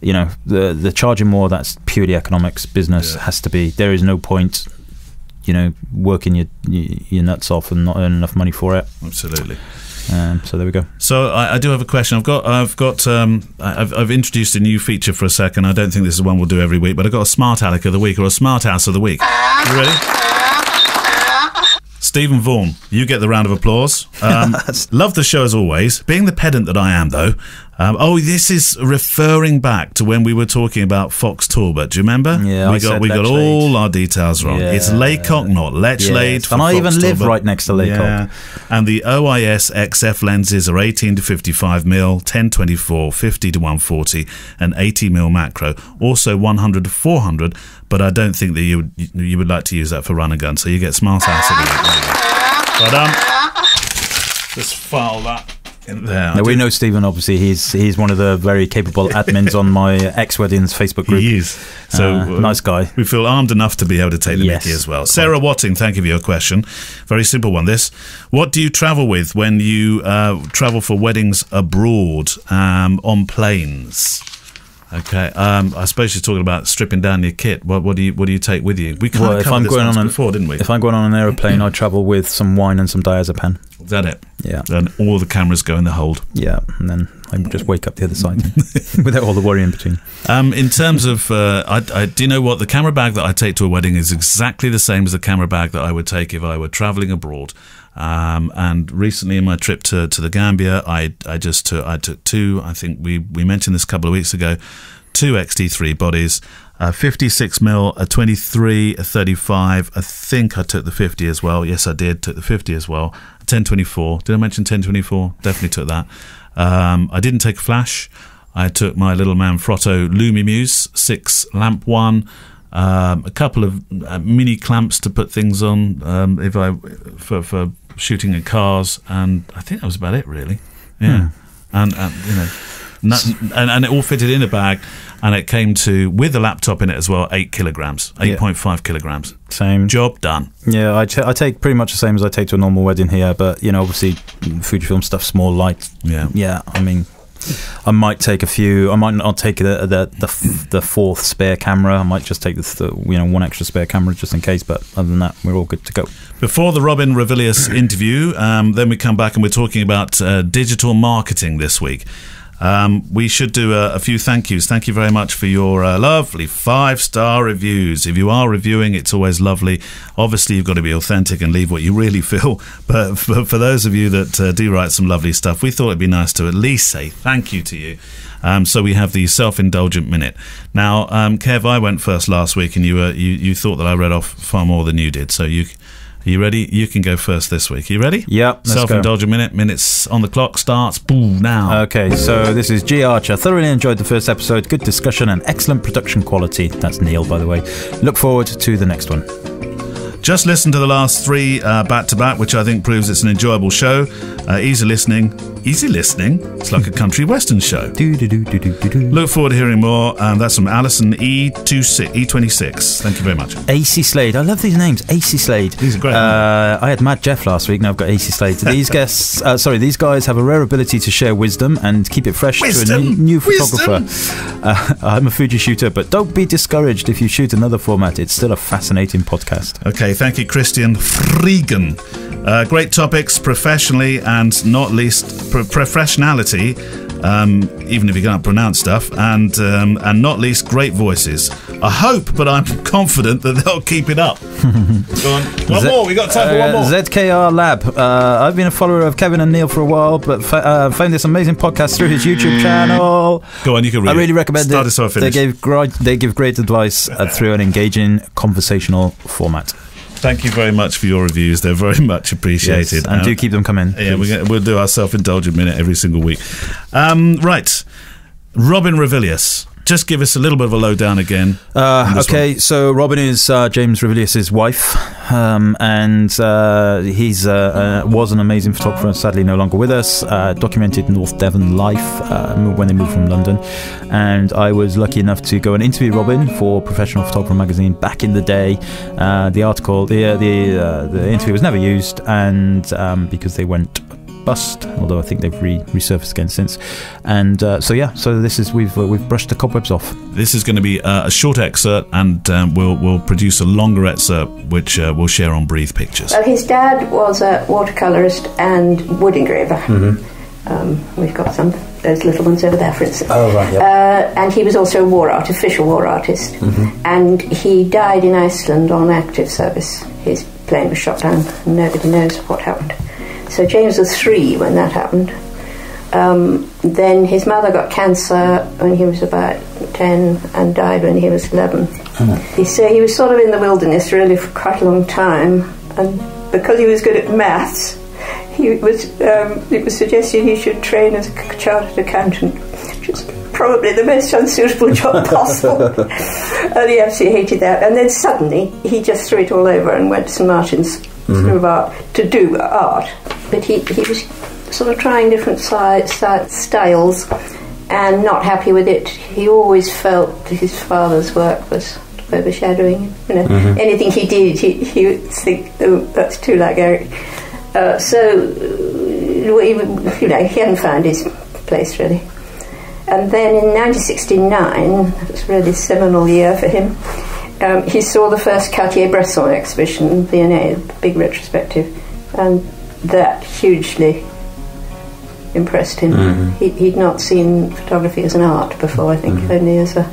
you know, the the charging more that's purely economics. Business yeah. has to be. There is no point, you know, working your your nuts off and not earning enough money for it. Absolutely. Um, so there we go. So I, I, do have a question. I've got I've got um, I've, I've, introduced a new feature for a second. I don't think this is one we'll do every week, but I've got a smart aleck of the week or a smart house of the week. You ready? Stephen Vaughan, you get the round of applause. Um, <laughs> love the show as always. Being the pedant that I am, though, um, oh, this is referring back to when we were talking about Fox Talbot. Do you remember? Yeah, we I got we got all our details wrong. Yeah. It's Lacock, not Lechlade. Yes. And I even live right next to Lacock. Yeah. And the OIS XF lenses are 18 to 55 mil, 1024, 50 to 140, and 80 mil macro. Also 100 to 400. But I don't think that you would, you would like to use that for run and gun. So you get smart ass. But um, just file that there. Now, we know Stephen. Obviously, he's he's one of the very capable admins on my <laughs> ex weddings Facebook group. He is. So uh, uh, nice guy. We feel armed enough to be able to take the yes, Mickey as well. Sarah Watting, thank you for your question. Very simple one. This: What do you travel with when you uh, travel for weddings abroad um, on planes? Okay, um, I suppose you're talking about stripping down your kit. What, what do you what do you take with you? We well, if I'm going on an, before, didn't we? If I'm going on an aeroplane, I travel with some wine and some diazepam. Is that it? Yeah. And all the cameras go in the hold. Yeah, and then I just wake up the other side <laughs> without all the worry in between. Um, in terms of, uh, I, I, do you know what the camera bag that I take to a wedding is exactly the same as the camera bag that I would take if I were traveling abroad. Um, and recently, in my trip to, to the Gambia, I I just took I took two. I think we we mentioned this a couple of weeks ago two XT3 bodies, a 56 mil, a 23, a 35. I think I took the 50 as well. Yes, I did. Took the 50 as well. 1024. Did I mention 1024? Definitely took that. Um, I didn't take a flash. I took my little Manfrotto Lumimuse 6 lamp one. Um, a couple of uh, mini clamps to put things on um, if I for, for shooting at cars, and I think that was about it really. Yeah, hmm. and, and you know No- and, and it all fitted in a bag, and it came to with a laptop in it as well, eight kilograms, eight point five kilograms. Same. Job done. Yeah, I, I take pretty much the same as I take to a normal wedding here, but you know, obviously, Fujifilm stuff's more light. Yeah. Yeah, I mean, I might take a few. I might not take the the the, the fourth spare camera. I might just take the, th- you know one extra spare camera just in case. But other than that, we're all good to go. Before the Robin Ravilious interview, um, then we come back and we're talking about uh, digital marketing this week. Um, we should do a, a few thank yous. Thank you very much for your uh, lovely five star reviews. If you are reviewing, it's always lovely. Obviously, you've got to be authentic and leave what you really feel. <laughs> But for, for those of you that uh, do write some lovely stuff, we thought it'd be nice to at least say thank you to you. Um, so we have the self-indulgent minute. Now, um, Kev, I went first last week, and you were you, you thought that I read off far more than you did. So you. You ready? You can go first this week. You ready? Yeah, let's go. Self-indulgent minute. Minutes on the clock starts. Boom now. Okay, so this is G Archer. Thoroughly enjoyed the first episode. Good discussion and excellent production quality. That's Neale, by the way. Look forward to the next one. Just listen to the last three uh, back to back, which I think proves it's an enjoyable show. Uh, easy listening. Easy listening. It's like a country western show. Do do do. Look forward to hearing more. Um, that's from Alison E26, E26. Thank you very much. AC Slade. I love these names. AC Slade. These are great, Uh, I had Matt Jeff last week. Now I've got AC Slade. <laughs> These guests, uh, sorry, these guys have a rare ability to share wisdom and keep it fresh to a new, new photographer. <laughs> Uh, I'm a Fuji shooter, but don't be discouraged if you shoot another format. It's still a fascinating podcast. Okay, thank you, Christian Freegan. Uh, great topics, professionally and not least pro- professionality. Um, even if you can't pronounce stuff, and um, and not least great voices. I hope, but I'm <laughs> confident that they'll keep it up. <laughs> Go on, one Z- more. We got time for one Uh, more. ZKR Lab. Uh, I've been a follower of Kevin and Neale for a while, but fa- uh, found this amazing podcast through his YouTube channel. Go on, you can read I really it. recommend Start it. it so I they gave great, they give great advice uh, through an engaging conversational format. Thank you very much for your reviews. They're very <laughs> much appreciated. and Um, do keep them coming. Yeah, we're gonna, we'll do our self-indulgent minute every single week. Um, right, Robin Ravilious. Just give us a little bit of a lowdown again. Uh, okay, so Robin is uh, James Ravilious's wife, um, and uh, he's uh, uh, was an amazing photographer. Sadly, no longer with us. Uh, documented North Devon life uh, when they moved from London, and I was lucky enough to go and interview Robin for Professional Photographer magazine back in the day. Uh, the article, the uh, the uh, the interview was never used, and um, because they went bust. Although I think they've re- resurfaced again since, and uh, so yeah, so this is we've uh, we've brushed the cobwebs off. This is going to be uh, a short excerpt, and um, we'll we'll produce a longer excerpt, which uh, we'll share on Breathe Pictures. Well, his dad was a watercolourist and wood engraver. Um, we've got some those little ones over there, for instance. Oh, right, yep. Uh, and he was also a war artist, official war artist. And he died in Iceland on active service. His plane was shot down, and nobody knows what happened. So James was three when that happened. Um, then his mother got cancer when he was about 10 and died when he was 11. He So he was sort of in the wilderness really for quite a long time. And because he was good at maths, he was, um, it was suggested he should train as a chartered accountant, which is probably the most unsuitable job <laughs> possible. and he absolutely hated that. And then suddenly he just threw it all over and went to St Martin's School of Art to do art. But he, he was sort of trying different si- si- styles and not happy with it. He always felt his father's work was overshadowing him. You know, anything he did, he, he would think, "Oh, that's too like Eric." Uh, so, he, you know, he hadn't found his place really. And then in 1969, it was really a really seminal year for him. Um, he saw the first Cartier-Bresson exhibition in V&A, big retrospective, and that hugely impressed him. He, he'd not seen photography as an art before, I think, only as a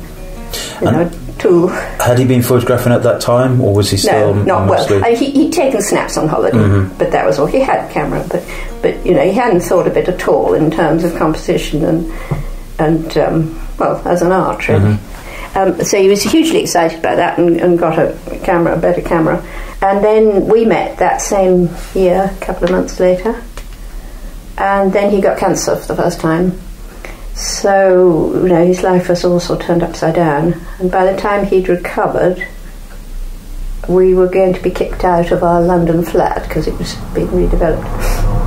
you know, tool. Had he been photographing at that time, or was he still No, not mostly? well. I, he, he'd taken snaps on holiday, but that was all. He had a camera, but but you know he hadn't thought of it at all in terms of composition and and um, well as an art really. Um, so he was hugely excited by that and, and got a camera, a better camera. And then we met that same year, a couple of months later. And then he got cancer for the first time. So, you know, his life was also turned upside down. And by the time he'd recovered, we were going to be kicked out of our London flat because it was being redeveloped.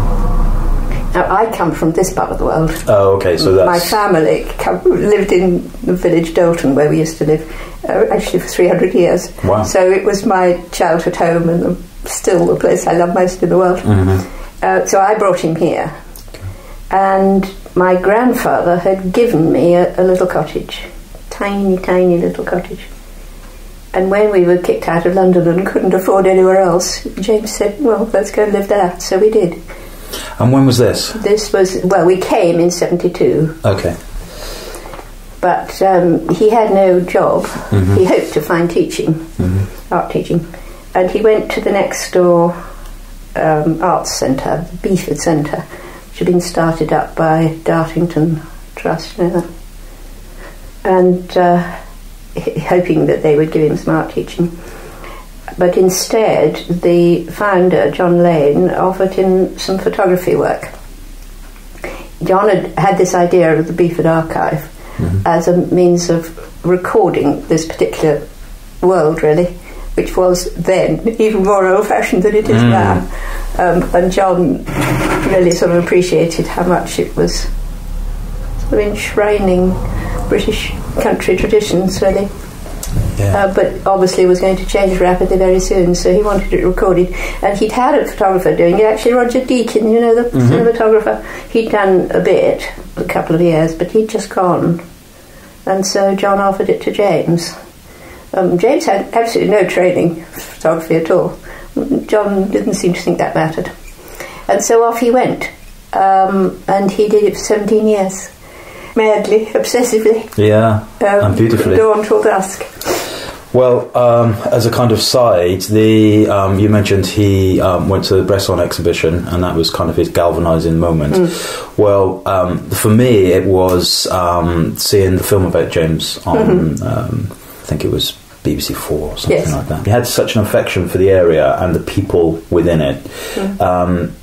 Now, I come from this part of the world. Oh, okay. So that's My family come, lived in the village Dolton, where we used to live, uh, actually for 300 years. Wow. So it was my childhood home and the, still the place I love most in the world. Mm-hmm. Uh, so I brought him here. And my grandfather had given me a, a little cottage, tiny, tiny little cottage. And when we were kicked out of London and couldn't afford anywhere else, James said, Well, let's go and live there. So we did. And when was this? This was, well, we came in 72. Okay. but um, he had no job. Mm-hmm. He hoped to find teaching, art teaching, and he went to the next door um, arts centre, the Beaford Centre, which had been started up by Dartington Trust, you know, and uh, hoping that they would give him some art teaching. But instead, the founder, John Lane, offered him some photography work. John had had this idea of the Beaford Archive as a means of recording this particular world, really, which was then <laughs> even more old fashioned than it is now. Um, and John really sort of appreciated how much it was sort of enshrining British country traditions, really. Yeah. Uh, but obviously was going to change rapidly very soon, so he wanted it recorded. And he'd had a photographer doing it, actually Roger Deakin, you know, the cinematographer. He'd done a bit, a couple of years, but he'd just gone. And so John offered it to James. Um, James had absolutely no training for photography at all. John didn't seem to think that mattered. And so off he went. Um, and he did it for 17 years. Madly, <laughs> obsessively, yeah. um, and beautifully. dawn till dusk. Well, um, as a kind of side, the um, you mentioned he um, went to the Bresson exhibition, and that was kind of his galvanising moment. Well, um, for me, it was um, seeing the film about James on, um, I think it was BBC Four or something Yes. like that. He had such an affection for the area and the people within it. Um,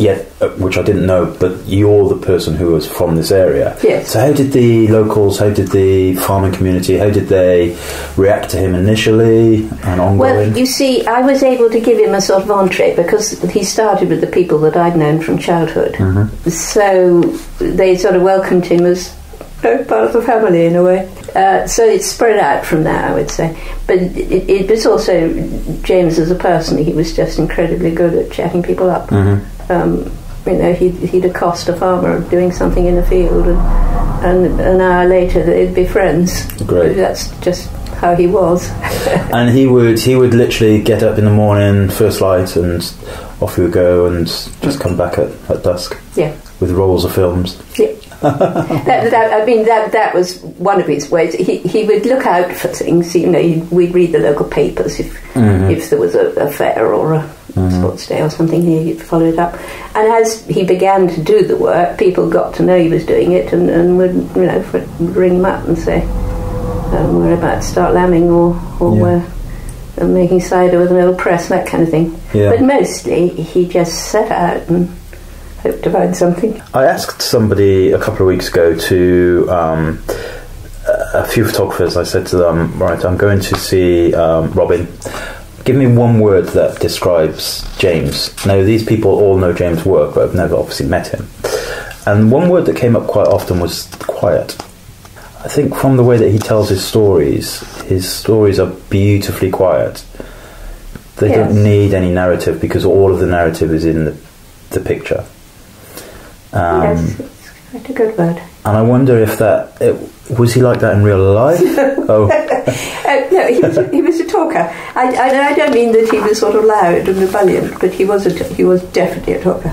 Yet, uh, which I didn't know, but you're the person who was from this area. Yes. So, how did the locals, how did the farming community, how did they react to him initially and ongoing? Well, you see, I was able to give him a sort of entree because he started with the people that I'd known from childhood. So they sort of welcomed him as part of the family in a way. Uh, so it spread out from there, I would say. But it, it was also James as a person. He was just incredibly good at chatting people up. Mhm. Um, you know, he'd, he'd accost a farmer doing something in a field, and, and an hour later they'd be friends. Great. That's just how he was. <laughs> And he would he would literally get up in the morning, first light, and off he would go, and just come back at, at dusk yeah. with rolls of films. Yeah. <laughs> that, that, I mean, that that was one of his ways. He, he would look out for things. You know, we'd read the local papers if if there was a, a fair or a sports day or something. He'd follow it up. And as he began to do the work, people got to know he was doing it and, and would you know ring him up and say, um, "We're about to start lambing," or or Yeah. we're uh, making cider with an old press, that kind of thing. Yeah. But mostly, he just set out and hoped to find something. I asked somebody a couple of weeks ago to um, a a few photographers. I said to them, "Right, I'm going to see um, Robin. Give me one word that describes James." Now, these people all know James' work, but have never obviously met him. And one word that came up quite often was quiet. I think from the way that he tells his stories, his stories are beautifully quiet. They Yes. don't need any narrative because all of the narrative is in the, the picture. Um, yes, it's quite a good word. and I wonder if that it, was he like that in real life? <laughs> oh, Uh, no, he was, he was a talker. I, I, I don't mean that he was sort of loud and rebelliant, but he was a he was definitely a talker.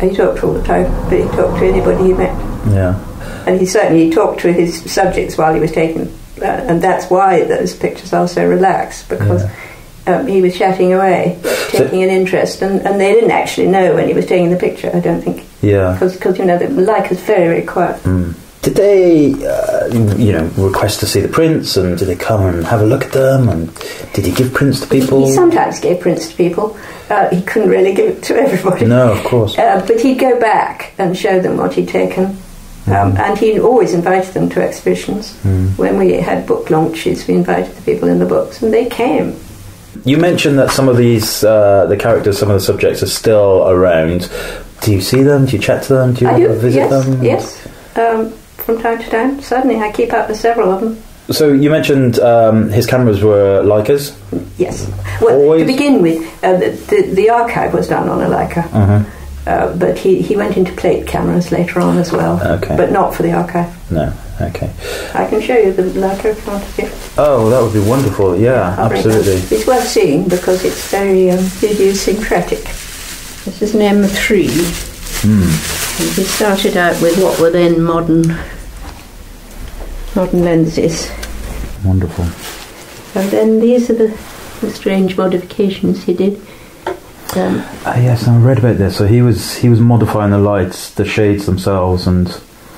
He talked all the time, but he talked to anybody he met, yeah, and he certainly talked to his subjects while he was taking, uh, and that's why those pictures are so relaxed because. Um, he was chatting away, taking an interest, and, and they didn't actually know when he was taking the picture. I don't think, yeah. because you know the Leica's very very quiet. Did they, uh, you know, request to see the prints, and did they come and have a look at them? And did he give prints to people? He sometimes gave prints to people. Uh, he couldn't really give it to everybody. No, of course. Uh, but he'd go back and show them what he'd taken. Um, and he always invited them to exhibitions. When we had book launches, we invited the people in the books, and they came. You mentioned that some of these, uh, the characters, some of the subjects are still around. do you see them? Do you chat to them? Do you do, visit yes, them? yes. Um, from time to time, certainly. I keep up with several of them. So you mentioned um, his cameras were Leicas. Yes. Well, Always- to begin with, uh, the, the, the archive was done on a Leica, Uh-huh. uh, but he, he went into plate cameras later on as well. Okay. But not for the archive. No. Okay. I can show you the Leica if you want to see. Oh, that would be wonderful. Yeah, I'll absolutely. It's worth seeing because it's very um, idiosyncratic. This is an M3. Hmm. And he started out with what were then modern modern lenses. Wonderful. And then these are the, the strange modifications he did. Um, Uh, yes, I read about this. So he was he was modifying the lights, the shades themselves, and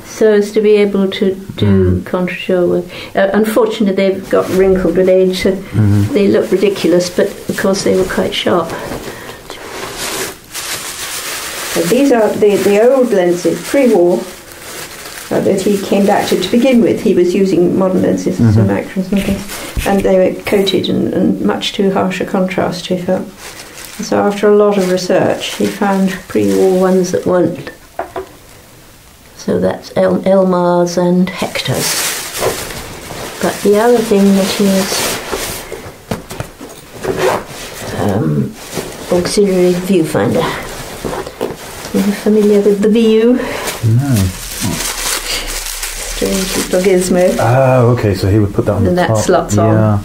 so as to be able to do contre-jour work. Uh, unfortunately, they've got wrinkled with age, so they look ridiculous, but of course they were quite sharp. So these are the, the old lenses, pre-war, uh, that he came back to. To begin with, he was using modern lenses, some actors and things, and they were coated and, and much too harsh a contrast, he felt. So after a lot of research, he found pre-war ones that weren't so that's El- Elmar's and Hektor's. But the other thing that is um, auxiliary viewfinder. Are you familiar with the VU? no. Little gizmo. Oh, okay. So he would put that on And the that top. slots on. yeah.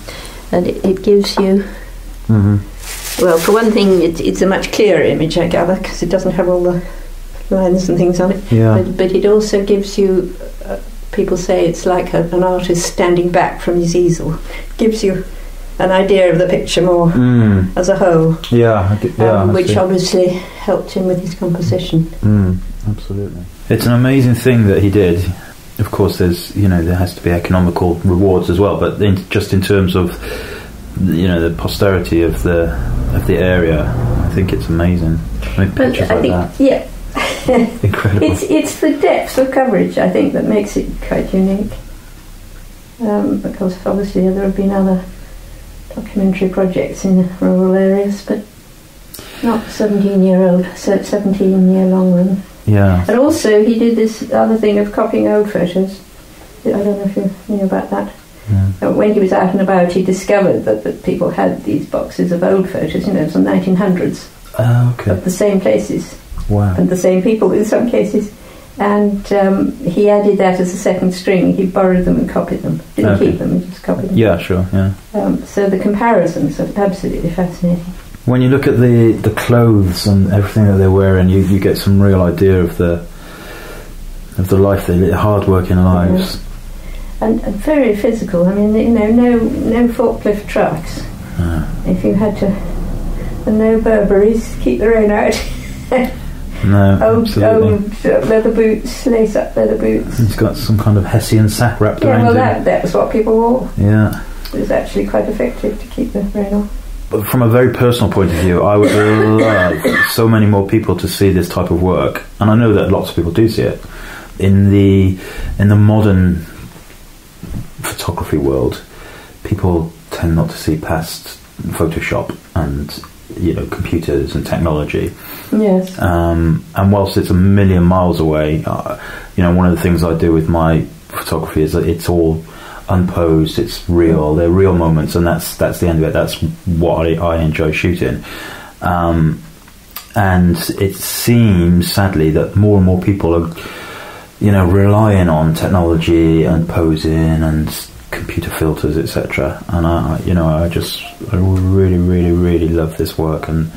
And it, it gives you, hmm well, for one thing, it, it's a much clearer image, I gather, because it doesn't have all the lines and things on it. Yeah. But, but it also gives you, uh, people say it's like a, an artist standing back from his easel. gives you an idea of the picture more Mm. as a whole, Yeah. Yeah. um, which obviously helped him with his composition. Mm, absolutely. It's an amazing thing that he did. Of course, there's you know there has to be economical rewards as well, but in, just in terms of you know the posterity of the of the area, I think it's amazing. I mean, But pictures I like think, that, yeah, <laughs> incredible. it's it's the depth of coverage I think that makes it quite unique. Um, because obviously there have been other documentary projects in rural areas, but not 17 year old, 17 year long run. Yeah. And also, he did this other thing of copying old photos. I don't know if you knew about that. yeah. Uh, When he was out and about, he discovered that, that people had these boxes of old photos, you know, from the 1900s, Oh, okay. of the same places Wow. and the same people in some cases. And um, he added that as a second string. He borrowed them and copied them. Didn't Okay. keep them, he just copied them. Yeah, sure. Yeah. Um, so the comparisons are absolutely fascinating. When you look at the the clothes and everything that they're wearing, you, you get some real idea of the of the life they live, hard working lives. And, and very physical. I mean, you know, no no forklift trucks. Ah. If you had to, and no Burberries, keep the rain out. <laughs> No, old, absolutely. old leather boots, lace up leather boots. He's got some kind of Hessian sack wrapped Yeah, around well, him. that, that was what people wore. Yeah. It was actually quite effective to keep the rain off. From a very personal point of view, I would <laughs> love so many more people to see this type of work, and I know that lots of people do see it in the in the modern photography world. People tend not to see past Photoshop and you know computers and technology. Yes. Um, and whilst it's a million miles away, uh, you know, one of the things I do with my photography is that it's all unposed, it's real, they're real moments, and that's that's the end of it. That's what I, I enjoy shooting. Um, and it seems, sadly, that more and more people are, you know, relying on technology and posing and computer filters, etc. And I, you know, I just, I really, really, really love this work and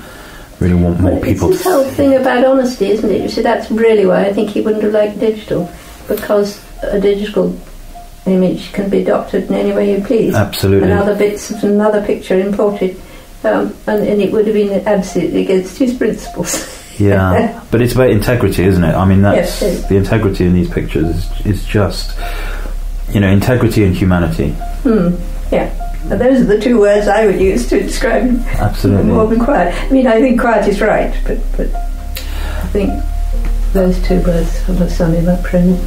really want more Well, people It's this whole thing about honesty, isn't it? You see, that's really why I think he wouldn't have liked digital, because a digital image can be doctored in any way you please. Absolutely. And other bits of another picture imported. Um, and, and it would have been absolutely against his principles. Yeah, <laughs> but it's about integrity, isn't it? I mean, that's Yes, the integrity in these pictures is, is just, you know, integrity and humanity. Hmm. Yeah. And those are the two words I would use to describe Absolutely. more than quiet. I mean, I think quiet is right, but, but I think those two words will sum him up really.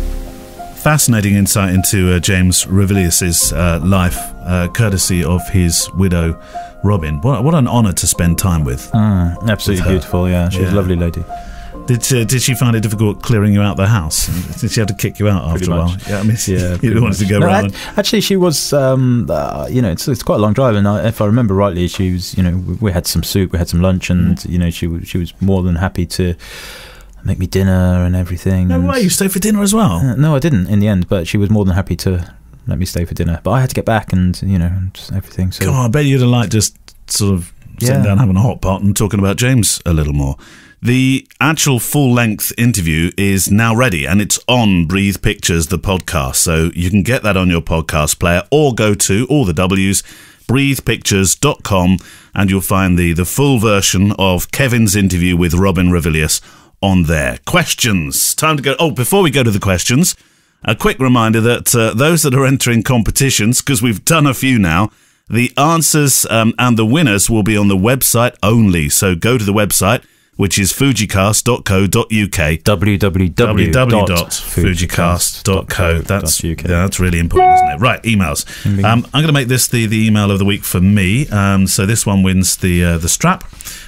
Fascinating insight into uh, James Ravilious's uh, life, uh, courtesy of his widow, Robin. What, what an honour to spend time with. Mm, absolutely With beautiful, yeah. She's Yeah. a lovely lady. Did she, did she find it difficult clearing you out the house? Did she have to kick you out after a while? Yeah, I mean, Yeah, <laughs> you wanted to go No, around. act- Actually, she was. Um, uh, you know, it's, it's quite a long drive, and I, if I remember rightly, she was. You know, we, we had some soup, we had some lunch, and Mm. you know, she she was more than happy to make me dinner and everything. no and- way, you stayed for dinner as well. Uh, no, I didn't in the end, but she was more than happy to let me stay for dinner. But I had to get back, and you know, and just everything. So God, I bet you'd have liked just sort of sitting Yeah. down having a hot pot and talking about James a little more. The actual full length interview is now ready and it's on Breathe Pictures, the podcast. So you can get that on your podcast player or go to all the W's, breathepictures.com, and you'll find the, the full version of Kevin's interview with Robin Ravilious on there. Questions. Time to go. Oh, before we go to the questions, a quick reminder that uh, those that are entering competitions, because we've done a few now, the answers um, and the winners will be on the website only. So go to the website, which is fujicast.co.uk. www.fujicast.co. That's yeah, that's really important, isn't it? Right, emails. Um, I'm going to make this the, the email of the week for me. Um, so this one wins the uh, the strap,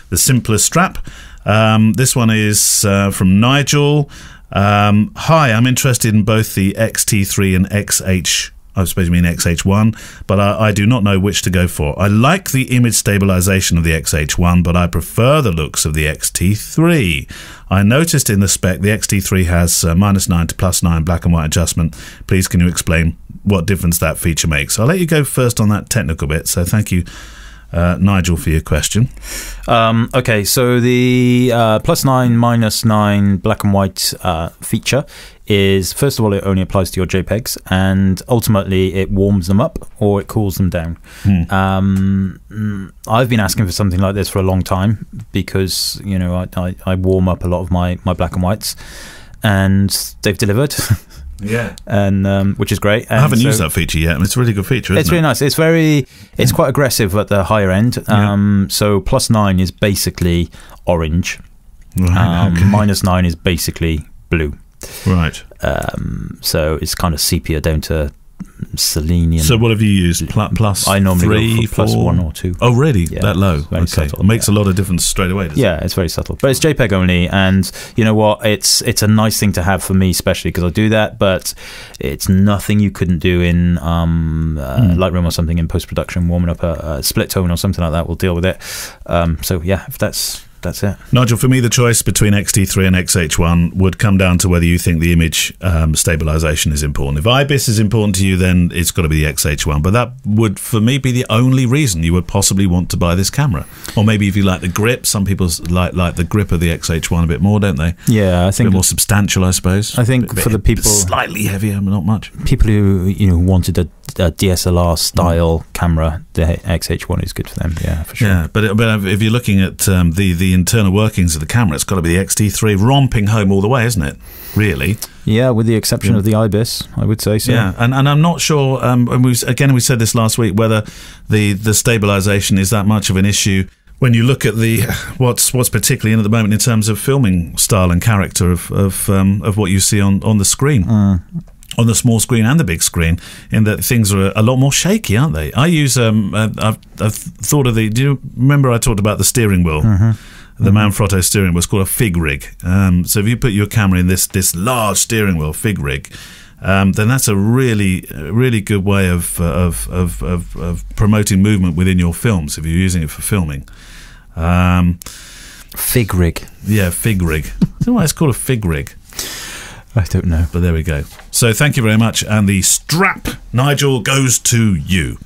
the simplest strap. Um, this one is uh, from Nigel. Um, hi, I'm interested in both the XT3 and XH. I suppose you mean XH1, but I, I do not know which to go for. I like the image stabilization of the XH1, but I prefer the looks of the XT3. I noticed in the spec the XT3 has uh, minus 9 to plus 9 black and white adjustment. Please, can you explain what difference that feature makes? I'll let you go first on that technical bit, so thank you, uh, Nigel, for your question. Um, okay, so the uh, plus nine, minus nine black and white uh, feature is first of all, it only applies to your JPEGs, and ultimately, it warms them up or it cools them down. Um, mm, I've been asking for something like this for a long time because you know I, I, I warm up a lot of my, my black and whites, and they've delivered, <laughs> Yeah. and um, which is great. I haven't And used that feature yet, and it's a really good feature, isn't it's it? really nice. It's very, it's quite aggressive at the higher end. Yeah. Um, so plus nine is basically orange. Right, Um, okay. minus nine is basically blue. right. Um, so it's kind of sepia down to selenium. So what have you used? Pl- plus I normally three, go for plus one or two. Oh, really? Yeah, that low? Okay, subtle, it makes yeah. a lot of difference straight away. Does it? Yeah, it's very subtle, but it's JPEG only, and you know what? It's it's a nice thing to have for me, especially because I do that. But it's nothing you couldn't do in um, uh, Hmm. Lightroom or something in post production, warming up a, a split tone or something like that will deal with it. Um, so yeah, if that's that's it. Nigel, for me, the choice between XT3 and XH1 would come down to whether you think the image um, stabilization is important. If IBIS is important to you, then it's got to be the XH1. But that would, for me, be the only reason you would possibly want to buy this camera. Or maybe if you like the grip, some people like like the grip of the XH1 a bit more, don't they? Yeah, I A bit think more substantial, I suppose. I think Bit- for the people- slightly heavier, not much. people who you know wanted a DSLR style camera, the XH1 is good for them. Yeah, for sure. Yeah, but but if you're looking at um, the the internal workings of the camera, it's got to be the XT3 romping home all the way, isn't it? Really? Yeah, with the exception of the IBIS, I would say so. Yeah, and, and I'm not sure. Um, and we again we said this last week whether the the stabilization is that much of an issue when you look at the <laughs> what's what's particularly in at the moment in terms of filming style and character of of um, of what you see on on the screen. On the small screen and the big screen, in that things are a lot more shaky, aren't they? I use um, uh, I've, I've thought of the. Do you remember I talked about the steering wheel? The Manfrotto steering wheel is called a fig rig. Um, so if you put your camera in this this large steering wheel fig rig, um, then that's a really really good way of, uh, of, of, of, of promoting movement within your films if you're using it for filming. Um, Fig rig. yeah, fig rig. I don't know why it's called a fig rig, I don't know. but there we go. So thank you very much. And the strap, Nigel, goes to you.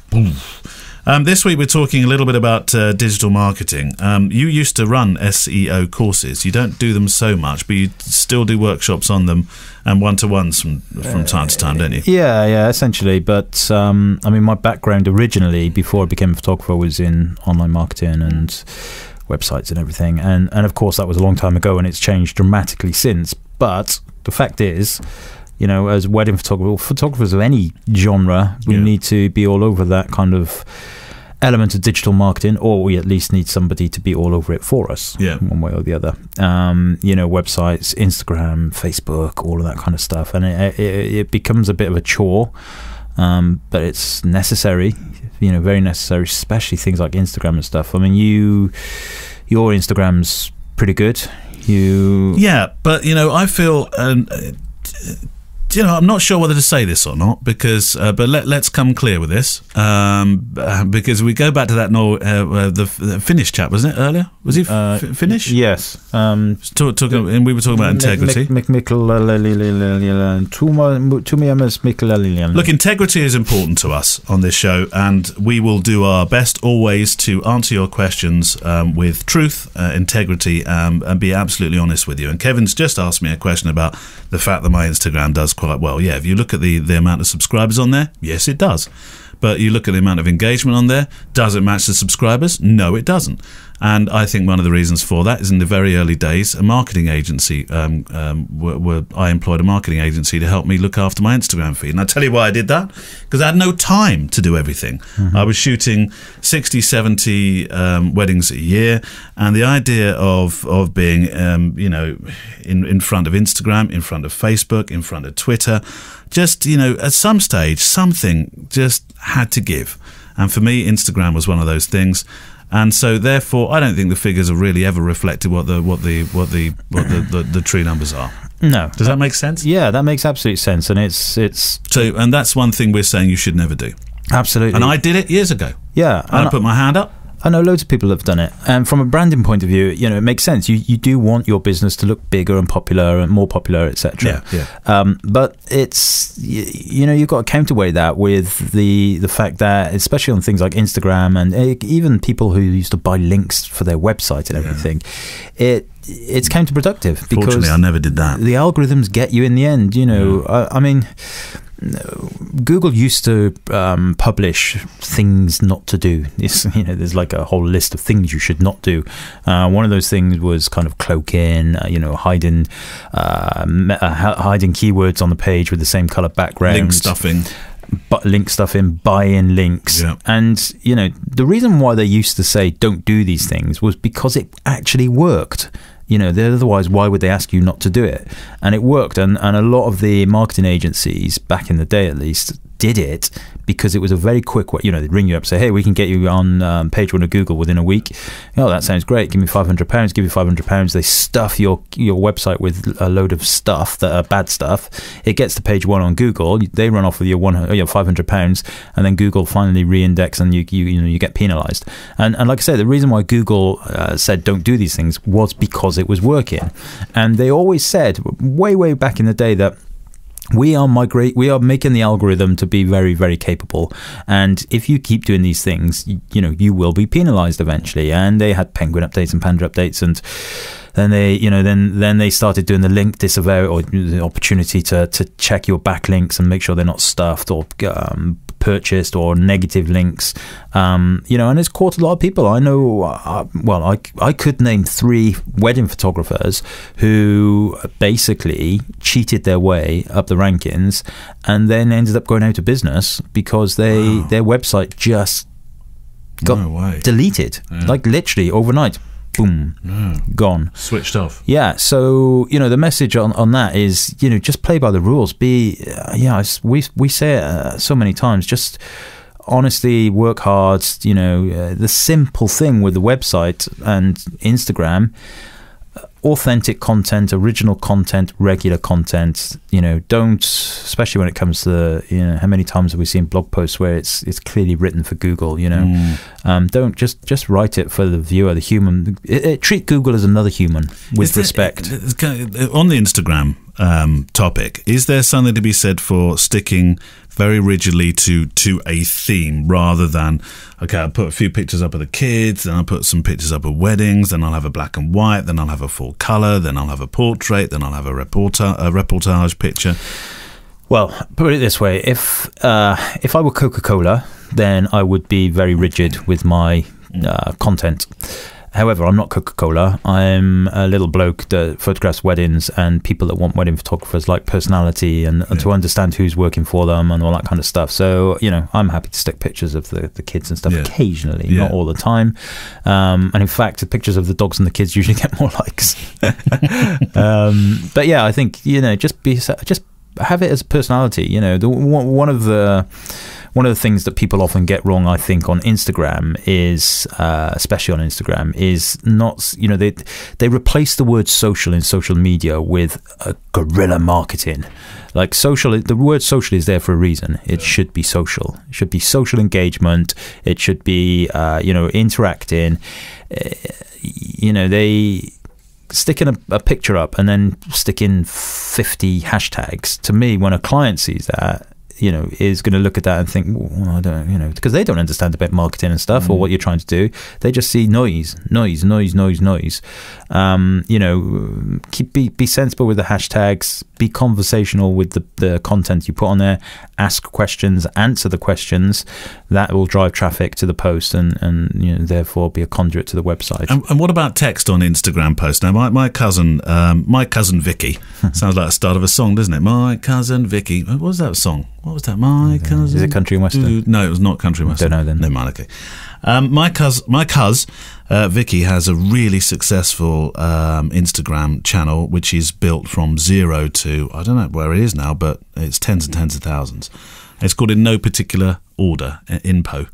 Um, this week we're talking a little bit about uh, digital marketing. Um, you used to run SEO courses. You don't do them so much, but you still do workshops on them and one-to-ones from from time to time, don't you? Yeah, yeah, essentially. But um, I mean, my background originally, before I became a photographer, was in online marketing and websites and everything. And and of course, that was a long time ago, and it's changed dramatically since. But the fact is. You know, as wedding photographers, photographers of any genre, we Yeah. need to be all over that kind of element of digital marketing, or we at least need somebody to be all over it for us, Yeah. one way or the other. Um, you know, websites, Instagram, Facebook, all of that kind of stuff, and it, it, it becomes a bit of a chore, um, but it's necessary. You know, very necessary, especially things like Instagram and stuff. I mean, you, your Instagram's pretty good. You Yeah, but you know, I feel, um, you know, I'm not sure whether to say this or not because, uh, but let, let's come clear with this um, because we go back to that no, uh, uh, the, the Finnish chap, wasn't it earlier? Was he f- Uh, Finnish? yes. Um, Talk, talk, and we were talking about integrity. Mik- Mik- Mikkel- Tuma- Tumiamus Mikkel- Look, integrity is important to us on this show, and we will do our best always to answer your questions um, with truth, uh, integrity, um, and be absolutely honest with you. And Kevin's just asked me a question about the fact that my Instagram does quite well. Yeah, if you look at the, the amount of subscribers on there, yes, it does. But you look at the amount of engagement on there, does it match the subscribers? No, it doesn't. And I think one of the reasons for that is in the very early days, a marketing agency, um, um, were, were, I employed a marketing agency to help me look after my Instagram feed. And I tell you why I did that because I had no time to do everything. I was shooting 60, 70 um, weddings a year. And the idea of, of being, um, you know, in, in front of Instagram, in front of Facebook, in front of Twitter, just, you know, at some stage, something just had to give. And for me, Instagram was one of those things and so therefore I don't think the figures have really ever reflected what the what the what the what the, the, the true numbers are. <clears throat> No. Does that make sense? Yeah, that makes absolute sense, and it's it's So and that's one thing we're saying you should never do. absolutely. And I did it years ago. yeah, And I and put my hand up. I know loads of people have done it, and from a branding point of view, you know, it makes sense. You you do want your business to look bigger and popular and more popular, etc. yeah. Um, but it's you, you know you've got to counterweigh that with the the fact that especially on things like Instagram and eh, even people who used to buy links for their website and everything, it it's counterproductive because Fortunately, I never did that. the algorithms get you in the end. You know, I, I mean, Google used to um, publish things not to do. <laughs> It's, you know, there's like a whole list of things you should not do. Uh, one of those things was kind of cloaking, uh, you know, hiding, uh, uh, hiding keywords on the page with the same color background, Link stuffing. but link stuff in, buy in links. Yeah. And, you know, the reason why they used to say don't do these things was because it actually worked. You know, otherwise, why would they ask you not to do it? And it worked. And, and a lot of the marketing agencies, back in the day at least, did it because it was a very quick way. You know, they'd ring you up, say, hey, we can get you on um, page one of Google within a week. Oh, that sounds great. Give me £500. Give you £500. They stuff your, your website with a load of stuff that are bad stuff. It gets to page one on Google. They run off with your, one, your £500, and then Google finally re-index and you, you, you, know, you get penalized. And, and like I said, the reason why Google uh, said don't do these things was because it was working. And they always said, way, way back in the day, that we are migrate we are making the algorithm to be very very capable. And if you keep doing these things you, you know you will be penalized eventually. And they had penguin updates and panda updates and then they you know then then they started doing the link disavow or the opportunity to to check your backlinks and make sure they're not stuffed or um, purchased or negative links um, you know and it's caught a lot of people I know uh, well I, I could name three wedding photographers who basically cheated their way up the rankings and then ended up going out of business because they Wow. their website just got No deleted Yeah. like literally overnight boom No. gone Switched off. yeah, so you know the message on, on that is you know just play by the rules. Be uh, yeah, we we say it uh, so many times. Just honestly work hard. You know uh, the simple thing with the website and Instagram. Uh, Authentic content, original content, regular content. You know, don't especially when it comes to the, you know how many times have we seen blog posts where it's it's clearly written for Google. You know, Mm. um, don't just just write it for the viewer, the human. It, it, treat Google as another human with there- respect. is on the Instagram um, topic, is there something to be said for sticking very rigidly to to a theme rather than okay, I'll put a few pictures up of the kids, then I'll put some pictures up of weddings, then I'll have a black and white, then I'll have a full color, then I'll have a portrait, then I'll have a reporta- a reportage picture. Well, put it this way: if uh, if I were Coca Cola, then I would be very rigid with my uh, content. However, I'm not Coca Cola. I'm a little bloke that photographs weddings and people that want wedding photographers like personality and, and to understand who's working for them and all that kind of stuff. So, you know, I'm happy to stick pictures of the, the kids and stuff Yeah. occasionally, Yeah. not all the time. Um, and in fact, the pictures of the dogs and the kids usually <laughs> get more likes. <laughs> um, but yeah, I think you know, just be just have it as a personality. You know, the one of the one of the things that people often get wrong, I think, on Instagram is, uh, especially on Instagram, is not you know they they replace the word social in social media with a guerrilla marketing. Like social, the word social is there for a reason. It should be social. It should be social engagement. It should be uh, you know interacting. Uh, you know they sticking a, a picture up and then sticking 50 hashtags to me when a client sees that you know is going to look at that and think well, I don't you know because they don't understand about marketing and stuff or what you're trying to do they just see noise noise noise noise noise um, you know keep be, be sensible with the hashtags be conversational with the, the content you put on there ask questions answer the questions that will drive traffic to the post and and you know therefore be a conduit to the website And, and what about text on Instagram posts? Now, my, my cousin, um, my cousin Vicky, <laughs> sounds like the start of a song, doesn't it? My cousin Vicky. What was that song? What was that? My cousin. Is it country and western? No, it was not country and western. Don't know then. No, mind. Okay. Um, my cuz, my cuz, uh, Vicky has a really successful um, Instagram channel, which is built from zero to I don't know where it is now, but it's tens and tens of thousands. It's called in no particular order, Inpo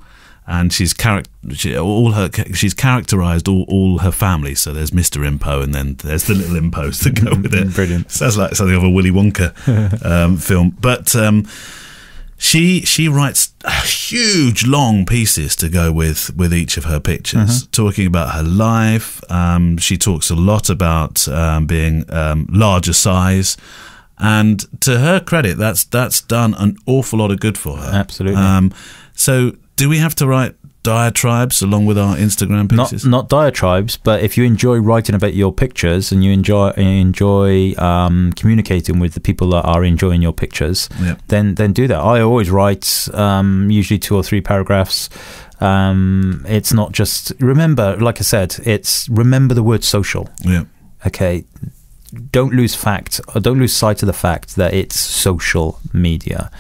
and she's charac- she, all her she's characterized all, all her family. So there's Mr. Impo, and then there's the little Impos to go with it. <laughs> Brilliant. Sounds like something of a Willy Wonka um, <laughs> film. But um, she she writes huge long pieces to go with with each of her pictures, talking about her life. Um, she talks a lot about um, being um, larger size. And to her credit, that's that's done an awful lot of good for her. Absolutely. Um, so, do we have to write diatribes along with our Instagram not not diatribes, but if you enjoy writing about your pictures and you enjoy enjoy um, communicating with the people that are enjoying your pictures, then then do that. I always write um, usually two or three paragraphs. Um, it's not just remember, like I said, it's remember the word social. yeah. Okay, don't lose fact don't lose sight of the fact that it's social media,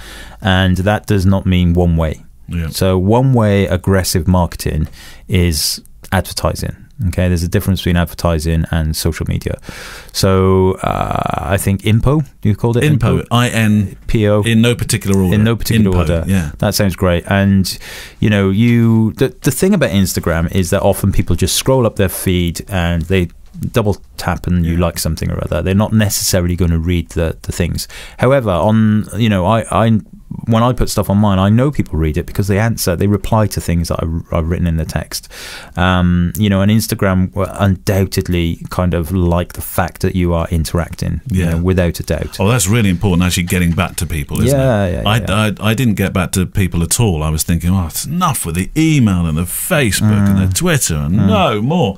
and that does not mean one way. Yeah. So one way aggressive marketing is advertising. Okay, there's a difference between advertising and social media. So uh, I think Impo, you called it Inpo, I N, PO in no particular order. in no particular order. Yeah. that sounds great. And you know, you the the thing about Instagram is that often people just scroll up their feed and they double tap and you like something or other. They're not necessarily going to read the the things. However, on you know, I I when I put stuff on mine, I know people read it because they answer, they reply to things that I've written in the text. Um, you know, and Instagram undoubtedly kind of like the fact that you are interacting, you Yeah. know, without a doubt. Oh, that's really important. Actually, getting back to people, isn't Yeah, it? yeah, I, yeah. I, I didn't get back to people at all. I was thinking, oh, it's enough with the email and the Facebook and Mm. the Twitter, and no more.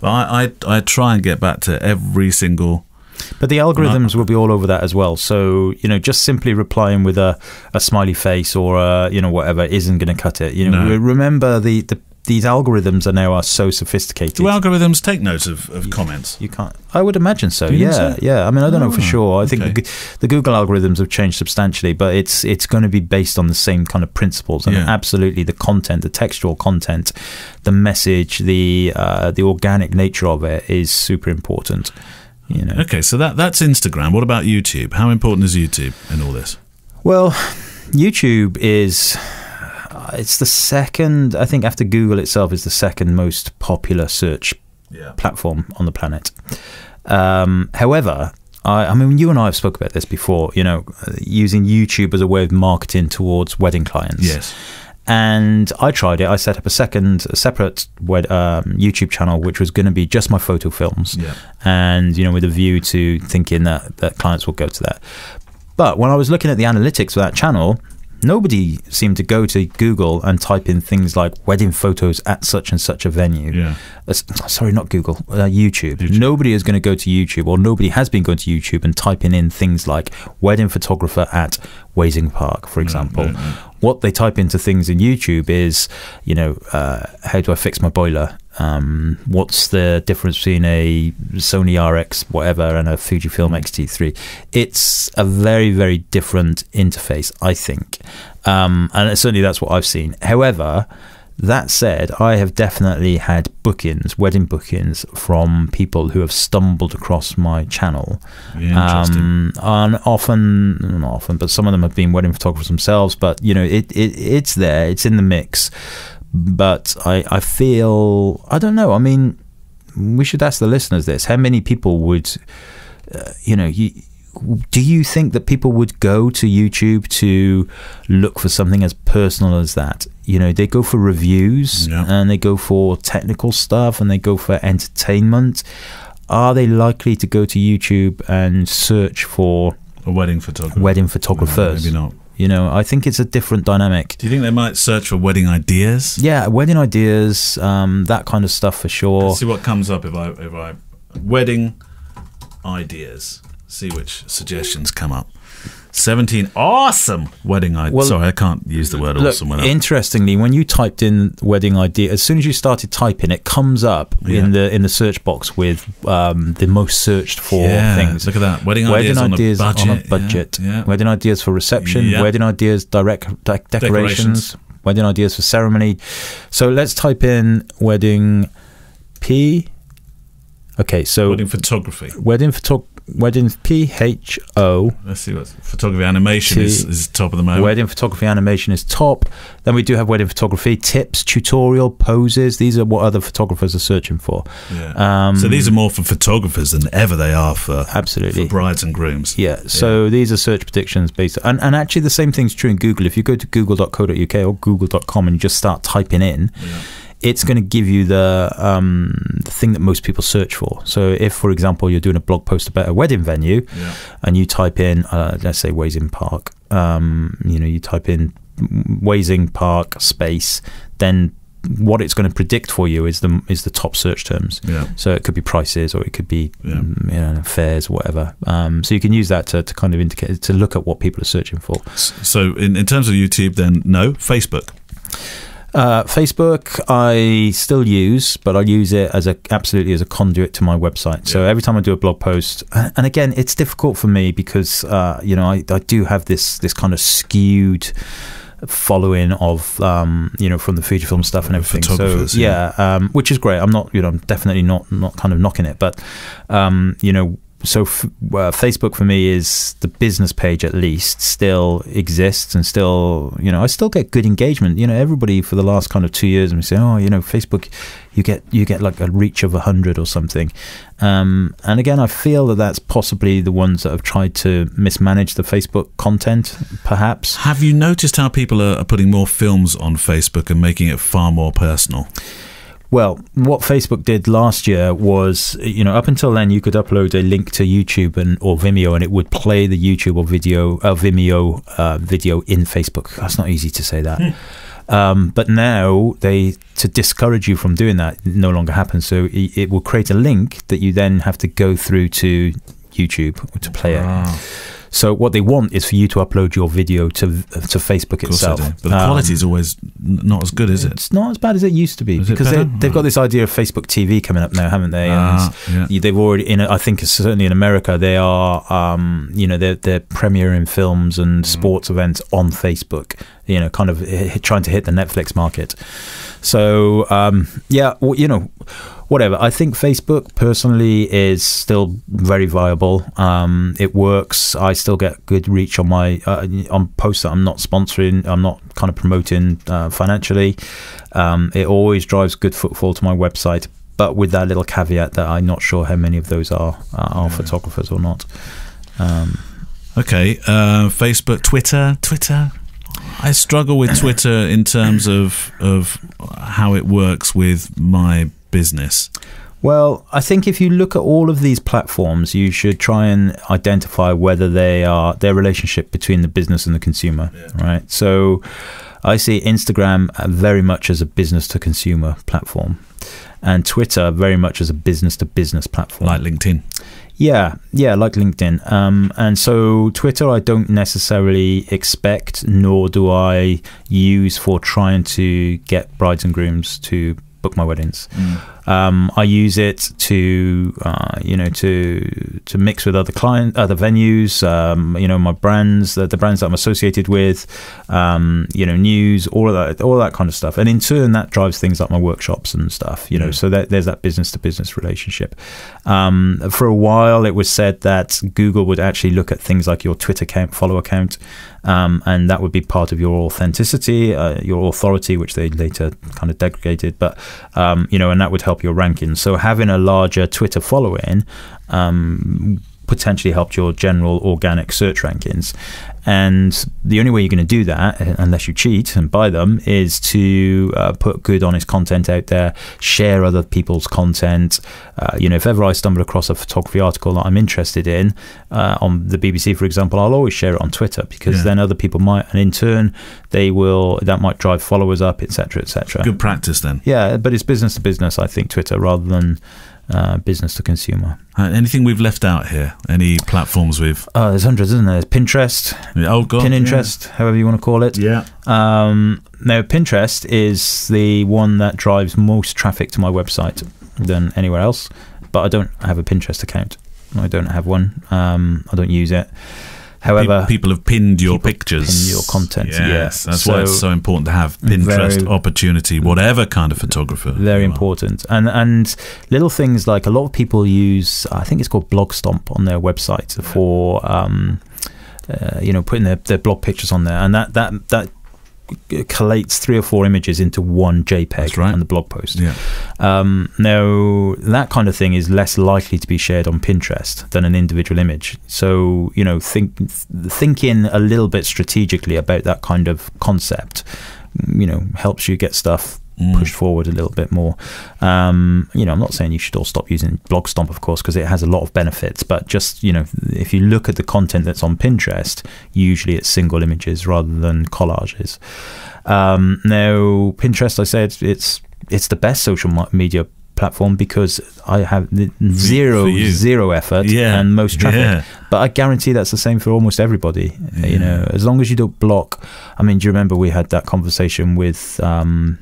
But I, I, I try and get back to every single. But the algorithms will be all over that as well. So you know, just simply replying with a, a smiley face or a, you know whatever isn't going to cut it. You know, No. remember the, the these algorithms are now are so sophisticated. Do algorithms take note of, of comments? you can't. I would imagine so. Yeah, so? yeah. I mean, I don't know for Oh, sure. I think okay. the, the Google algorithms have changed substantially, but it's it's going to be based on the same kind of principles. And Yeah. absolutely, the content, the textual content, the message, the uh, the organic nature of it is super important. You know. Okay, so that that's Instagram. What about YouTube? How important is YouTube in all this? Well, YouTube is uh, it's the second I think after Google itself is the second most popular search Yeah. platform on the planet. Um, however, I, I mean, you and I have spoke about this before. You know, uh, using YouTube as a way of marketing towards wedding clients. Yes. And I tried it. I set up a second, a separate wed, um, YouTube channel, which was going to be just my photo films Yeah. and you know with a view to thinking that that clients will go to that but when i was looking at the analytics for that channel nobody seemed to go to google and type in things like wedding photos at such and such a venue Yeah. Uh, sorry not google uh, YouTube. YouTube. nobody is going to go to youtube or nobody has been going to youtube and typing in things like wedding photographer at Wasing Park, for example. no, no. What they type into things in YouTube is, you know, uh, how do I fix my boiler? Um, what's the difference between a Sony RX whatever and a Fujifilm X-T3? It's a very very different interface, I think, um, and certainly that's what I've seen. However, That said, I have definitely had bookings, wedding bookings, from people who have stumbled across my channel. Yeah. Um, and often, not often, but some of them have been wedding photographers themselves. But you know, it, it it's there, it's in the mix. But I, I feel, I don't know. I mean, we should ask the listeners this: How many people would, uh, you know, you, do you think that people would go to YouTube to look for something as personal as that? You know, they go for reviews Yeah. and they go for technical stuff and they go for entertainment. Are they likely to go to YouTube and search for A wedding photographer. wedding No, photographers? maybe not. You know, I think it's a different dynamic. Do you think they might search for wedding ideas? Yeah, wedding ideas, um, that kind of stuff for sure. Let's see what comes up if I if I wedding ideas. See which suggestions come up. Seventeen awesome wedding ideas. Well, Sorry, I can't use the word Look, awesome. When interestingly, when you typed in wedding idea, as soon as you started typing, it comes up Yeah. in the in the search box with um, the most searched for yeah, things. Look at that wedding, wedding ideas, ideas on a budget. on a budget. Yeah. Wedding ideas for reception. Wedding ideas direct de- decorations. Decorations. Wedding ideas for ceremony. So let's type in wedding P. Okay, so wedding photography. wedding photo wedding P H O Let's see what photography animation T- is, is top of the moment. Wedding photography animation is top. Then we do have wedding photography tips, tutorial, poses. These are what other photographers are searching for. Yeah. Um, so these are more for photographers than ever they are for, Absolutely. for brides and grooms. Yeah, so these are search predictions based and, and actually the same thing's true in Google. If you go to google.co.uk or google.com and you just start typing in, Yeah. It's going to give you the, um, the thing that most people search for. So if, for example, you're doing a blog post about a wedding venue Yeah. and you type in, uh, let's say, Wasing Park, um, you know, you type in Wasing Park space, then what it's going to predict for you is the is the top search terms. Yeah. So it could be prices or it could be Yeah. mm, you know, fares, whatever. Um, so you can use that to, to kind of indicate to look at what people are searching for. So in, in terms of YouTube, then no Facebook. Uh, Facebook, I still use, but I use it as a absolutely as a conduit to my website. So Yeah. every time I do a blog post, and again, it's difficult for me because uh, you know I, I do have this this kind of skewed following of um, you know from the Fujifilm stuff and everything. So Photographers, yeah, um, which is great. I'm not you know I'm definitely not not kind of knocking it, but um, you know. So f- uh, Facebook for me is the business page at least still exists and still you know I still get good engagement. You know everybody for the last kind of two years and we say oh you know Facebook you get you get like a reach of hundred or something. Um, and again I feel that that's possibly the ones that have tried to mismanage the Facebook content perhaps. Have you noticed how people are putting more films on Facebook and making it far more personal? Well, what Facebook did last year was, you know, up until then you could upload a link to YouTube and or Vimeo, and it would play the YouTube or video, uh, Vimeo uh, video in Facebook. That's not easy to say that. Um, but now they to discourage you from doing that no longer happens. So it, it will create a link that you then have to go through to YouTube to play it. So what they want is for you to upload your video to to Facebook itself. But the Um, quality is always not as good, is it? it's not as bad as it used to be Is because they, they've got this idea of Facebook TV coming up now, haven't they? And Ah, yeah. they've already, in I think certainly in America, they are, um, you know, they're they're premiering films Mm. and sports events on Facebook. You know, kind of trying to hit the Netflix market. So um, yeah, well, you know, whatever. I think Facebook personally is still very viable. Um, it works. I still get good reach on my uh, on posts that I'm not sponsoring. I'm not kind of promoting uh, financially. Um, it always drives good footfall to my website, but with that little caveat that I'm not sure how many of those are uh, are photographers or not. Um, Okay, uh, Facebook, Twitter, Twitter. I struggle with Twitter in terms of of how it works with my business. Well, I think if you look at all of these platforms, you should try and identify whether they are their relationship between the business and the consumer, right? So, I see Instagram very much as a business to consumer platform, and Twitter very much as a business to business platform. like LinkedIn. Yeah, yeah, like LinkedIn. Um, and so Twitter, I don't necessarily expect, nor do I use for trying to get brides and grooms to book my weddings. Mm. Um, I use it to, uh, you know, to to mix with other client, other venues. Um, you know, my brands, the, the brands that I'm associated with. Um, you know, news, all of that, all that kind of stuff. And in turn, that drives things like my workshops and stuff. You know, Yeah. so that, there's that business to business relationship. Um, for a while, it was said that Google would actually look at things like your Twitter account, follow account, um, and that would be part of your authenticity, uh, your authority, which they later kind of degraded. But um, you know, and that would help your rankings. So having a larger Twitter following um, potentially helped your general organic search rankings. And the only way you're going to do that, uh, unless you cheat and buy them, is to uh, put good, honest content out there, share other people's content. Uh, you know, if ever I stumble across a photography article that I'm interested in uh, on the BBC, for example, I'll always share it on Twitter because Yeah. then other people might, and in turn, they will that might drive followers up, etc., etc. Good practice then. Yeah, but it's business to business, I think, Twitter rather than uh, business to consumer. Uh, anything we've left out here? Any platforms we've? Uh, there's hundreds, isn't there? There's Pinterest, Oh God, Pininterest, however you want to call it. Yeah. Um, now, Pinterest is the one that drives most traffic to my website than anywhere else, but I don't have a Pinterest account. I don't have one. Um, I don't use it. However, Pe- people have pinned your pictures, pin your content, Yes, yeah. that's why it's So- so important to have Pinterest Very- opportunity, whatever kind of photographer. very important and and little things like a lot of people use i think it's called Blog Stomp on their website for um uh, you know putting their, their blog pictures on there and that that that collates three or four images into one jpeg right. on the blog post Yeah, um, now, that kind of thing is less likely to be shared on Pinterest than an individual image. So, you know, think thinking a little bit strategically about that kind of concept, you know, helps you get stuff Mm. pushed forward a little bit more. Um, you know, I'm not saying you should all stop using Blogstomp, of course, because it has a lot of benefits. But just you know, if you look at the content that's on Pinterest, usually it's single images rather than collages. Um, now, Pinterest, I said it's it's the best social media platform because I have zero zero effort Yeah. and most traffic. Yeah. But I guarantee that's the same for almost everybody. Yeah. You know, as long as you don't block. I mean, do you remember we had that conversation with um,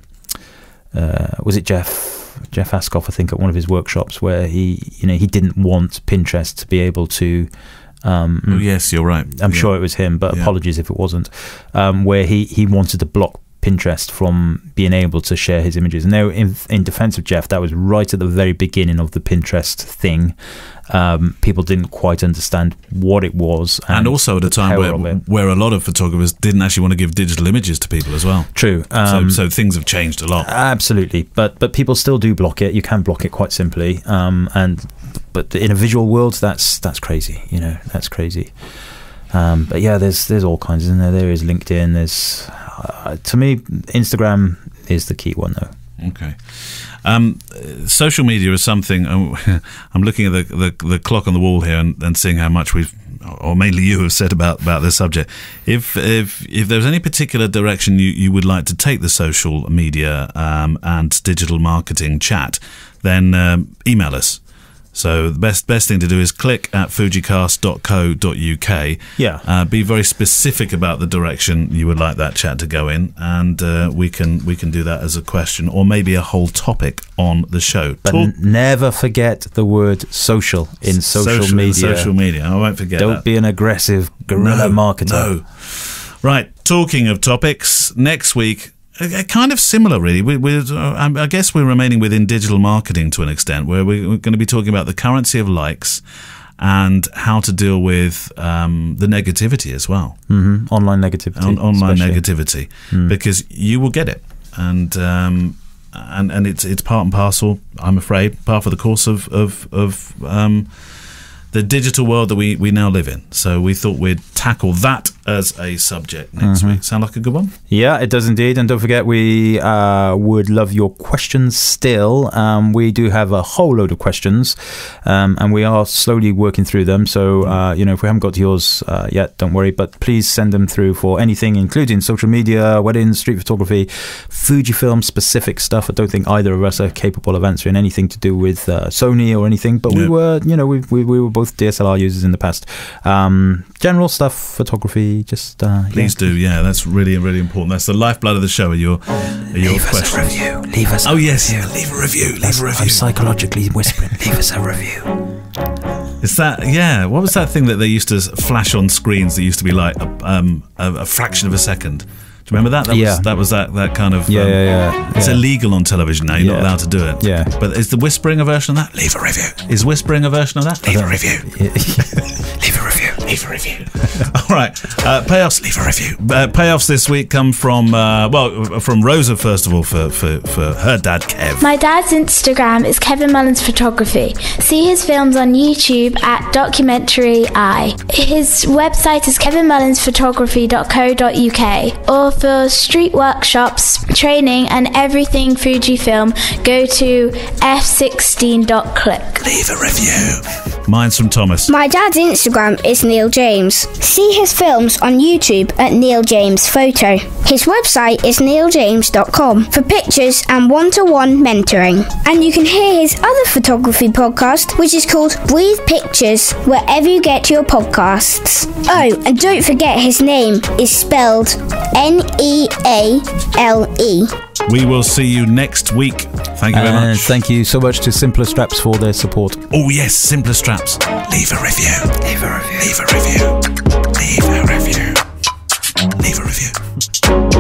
uh, was it Jeff Jeff Ascough? I think at one of his workshops where he you know he didn't want Pinterest to be able to. Um, Oh, yes, you're right. I'm Yeah. sure it was him, but Yeah. apologies if it wasn't. Um, where he, he wanted to block Pinterest from being able to share his images. Now, in, in defense of Jeff, that was right at the very beginning of the Pinterest thing. Um, people didn't quite understand what it was, And also at a the time where, where a lot of photographers didn't actually want to give digital images to people as well. True. Um, so, so things have changed a lot. Absolutely, but but people still do block it. You can block it quite simply, um, and but in a visual world, that's that's crazy. You know, that's crazy. Um, but yeah, there's there's all kinds, isn't there? There is LinkedIn. There's uh, to me, Instagram is the key one though. Okay. Um, social media is something. Um, <laughs> I'm looking at the, the the clock on the wall here and, and seeing how much we've, or mainly you have said about, about this subject. If if if there's any particular direction you, you would like to take the social media um, and digital marketing chat, then um, email us. So the best best thing to do is click at fujicast.co.uk. Yeah. Uh, be very specific about the direction you would like that chat to go in, and uh, we can we can do that as a question or maybe a whole topic on the show. But Talk- never forget the word social in social, media. Social media. I won't forget. Don't that. be an aggressive guerrilla no, marketer. No. Right. Talking of topics, next week. Uh, Kind of similar, really. We, we're, uh, I guess we're remaining within digital marketing to an extent, where we're going to be talking about the currency of likes and how to deal with um, the negativity as well. hmm Online negativity. on, online especially. negativity because you will get it and um, and and it's it's part and parcel I'm afraid part of the course of of, of um, the digital world that we, we now live in so we thought we'd tackle that as a subject next week sound like a good one Yeah, it does indeed. And don't forget, we uh, would love your questions still. Um, we do have a whole load of questions, um, and we are slowly working through them. So, uh, you know, if we haven't got to yours uh, yet, don't worry. But please send them through for anything, including social media, weddings, street photography, Fujifilm specific stuff. I don't think either of us are capable of answering anything to do with uh, Sony or anything, but we were, you know, we, we, we were both DSLR users in the past. Um, general stuff love Just uh, Please do, yeah. That's really, really important. That's the lifeblood of the show. Are your, are your Leave us a review. Leave us. Oh a yes, review. yeah. Leave a review. Leave That's- a I'm review. psychologically whispering. Leave us a review. Is that yeah? What was that thing that they used to flash on screens that used to be like a, um, a, a fraction of a second? Do you remember that? that Yeah. Was, that was that that kind of Yeah, um, yeah, yeah. It's yeah. illegal on television now. You're not allowed to do it. Yeah. But is the whispering a version of that? Leave a review. Is whispering a version of that? Leave a review. <laughs> <laughs> Leave a review. Leave a review. <laughs> All right. Uh, payoffs. Leave a review. Uh, payoffs this week come from uh, well from Rosa first of all for for, for her dad Kev. My dad's Instagram is Kevin Mullins Photography. See his films on YouTube at Documentary Eye. His website is kevinmullinsphotography.co.uk. Or for street workshops, training, and everything Fujifilm, go to f16.click. Leave a review. Mine's from Thomas. My dad's Instagram is Neale James. See his films on YouTube at Neale James Photo. His website is nealejames.com for pictures and one to one mentoring. And you can hear his other photography podcast, which is called Breathe Pictures, wherever you get your podcasts. Oh, and don't forget his name is spelled N E A L E. We will see you next week. Thank you very And much. thank you so much to Simpler Straps for their support. Oh yes, simpler straps. Leave a review. Leave a review. Leave a review. Leave a review. Leave a review.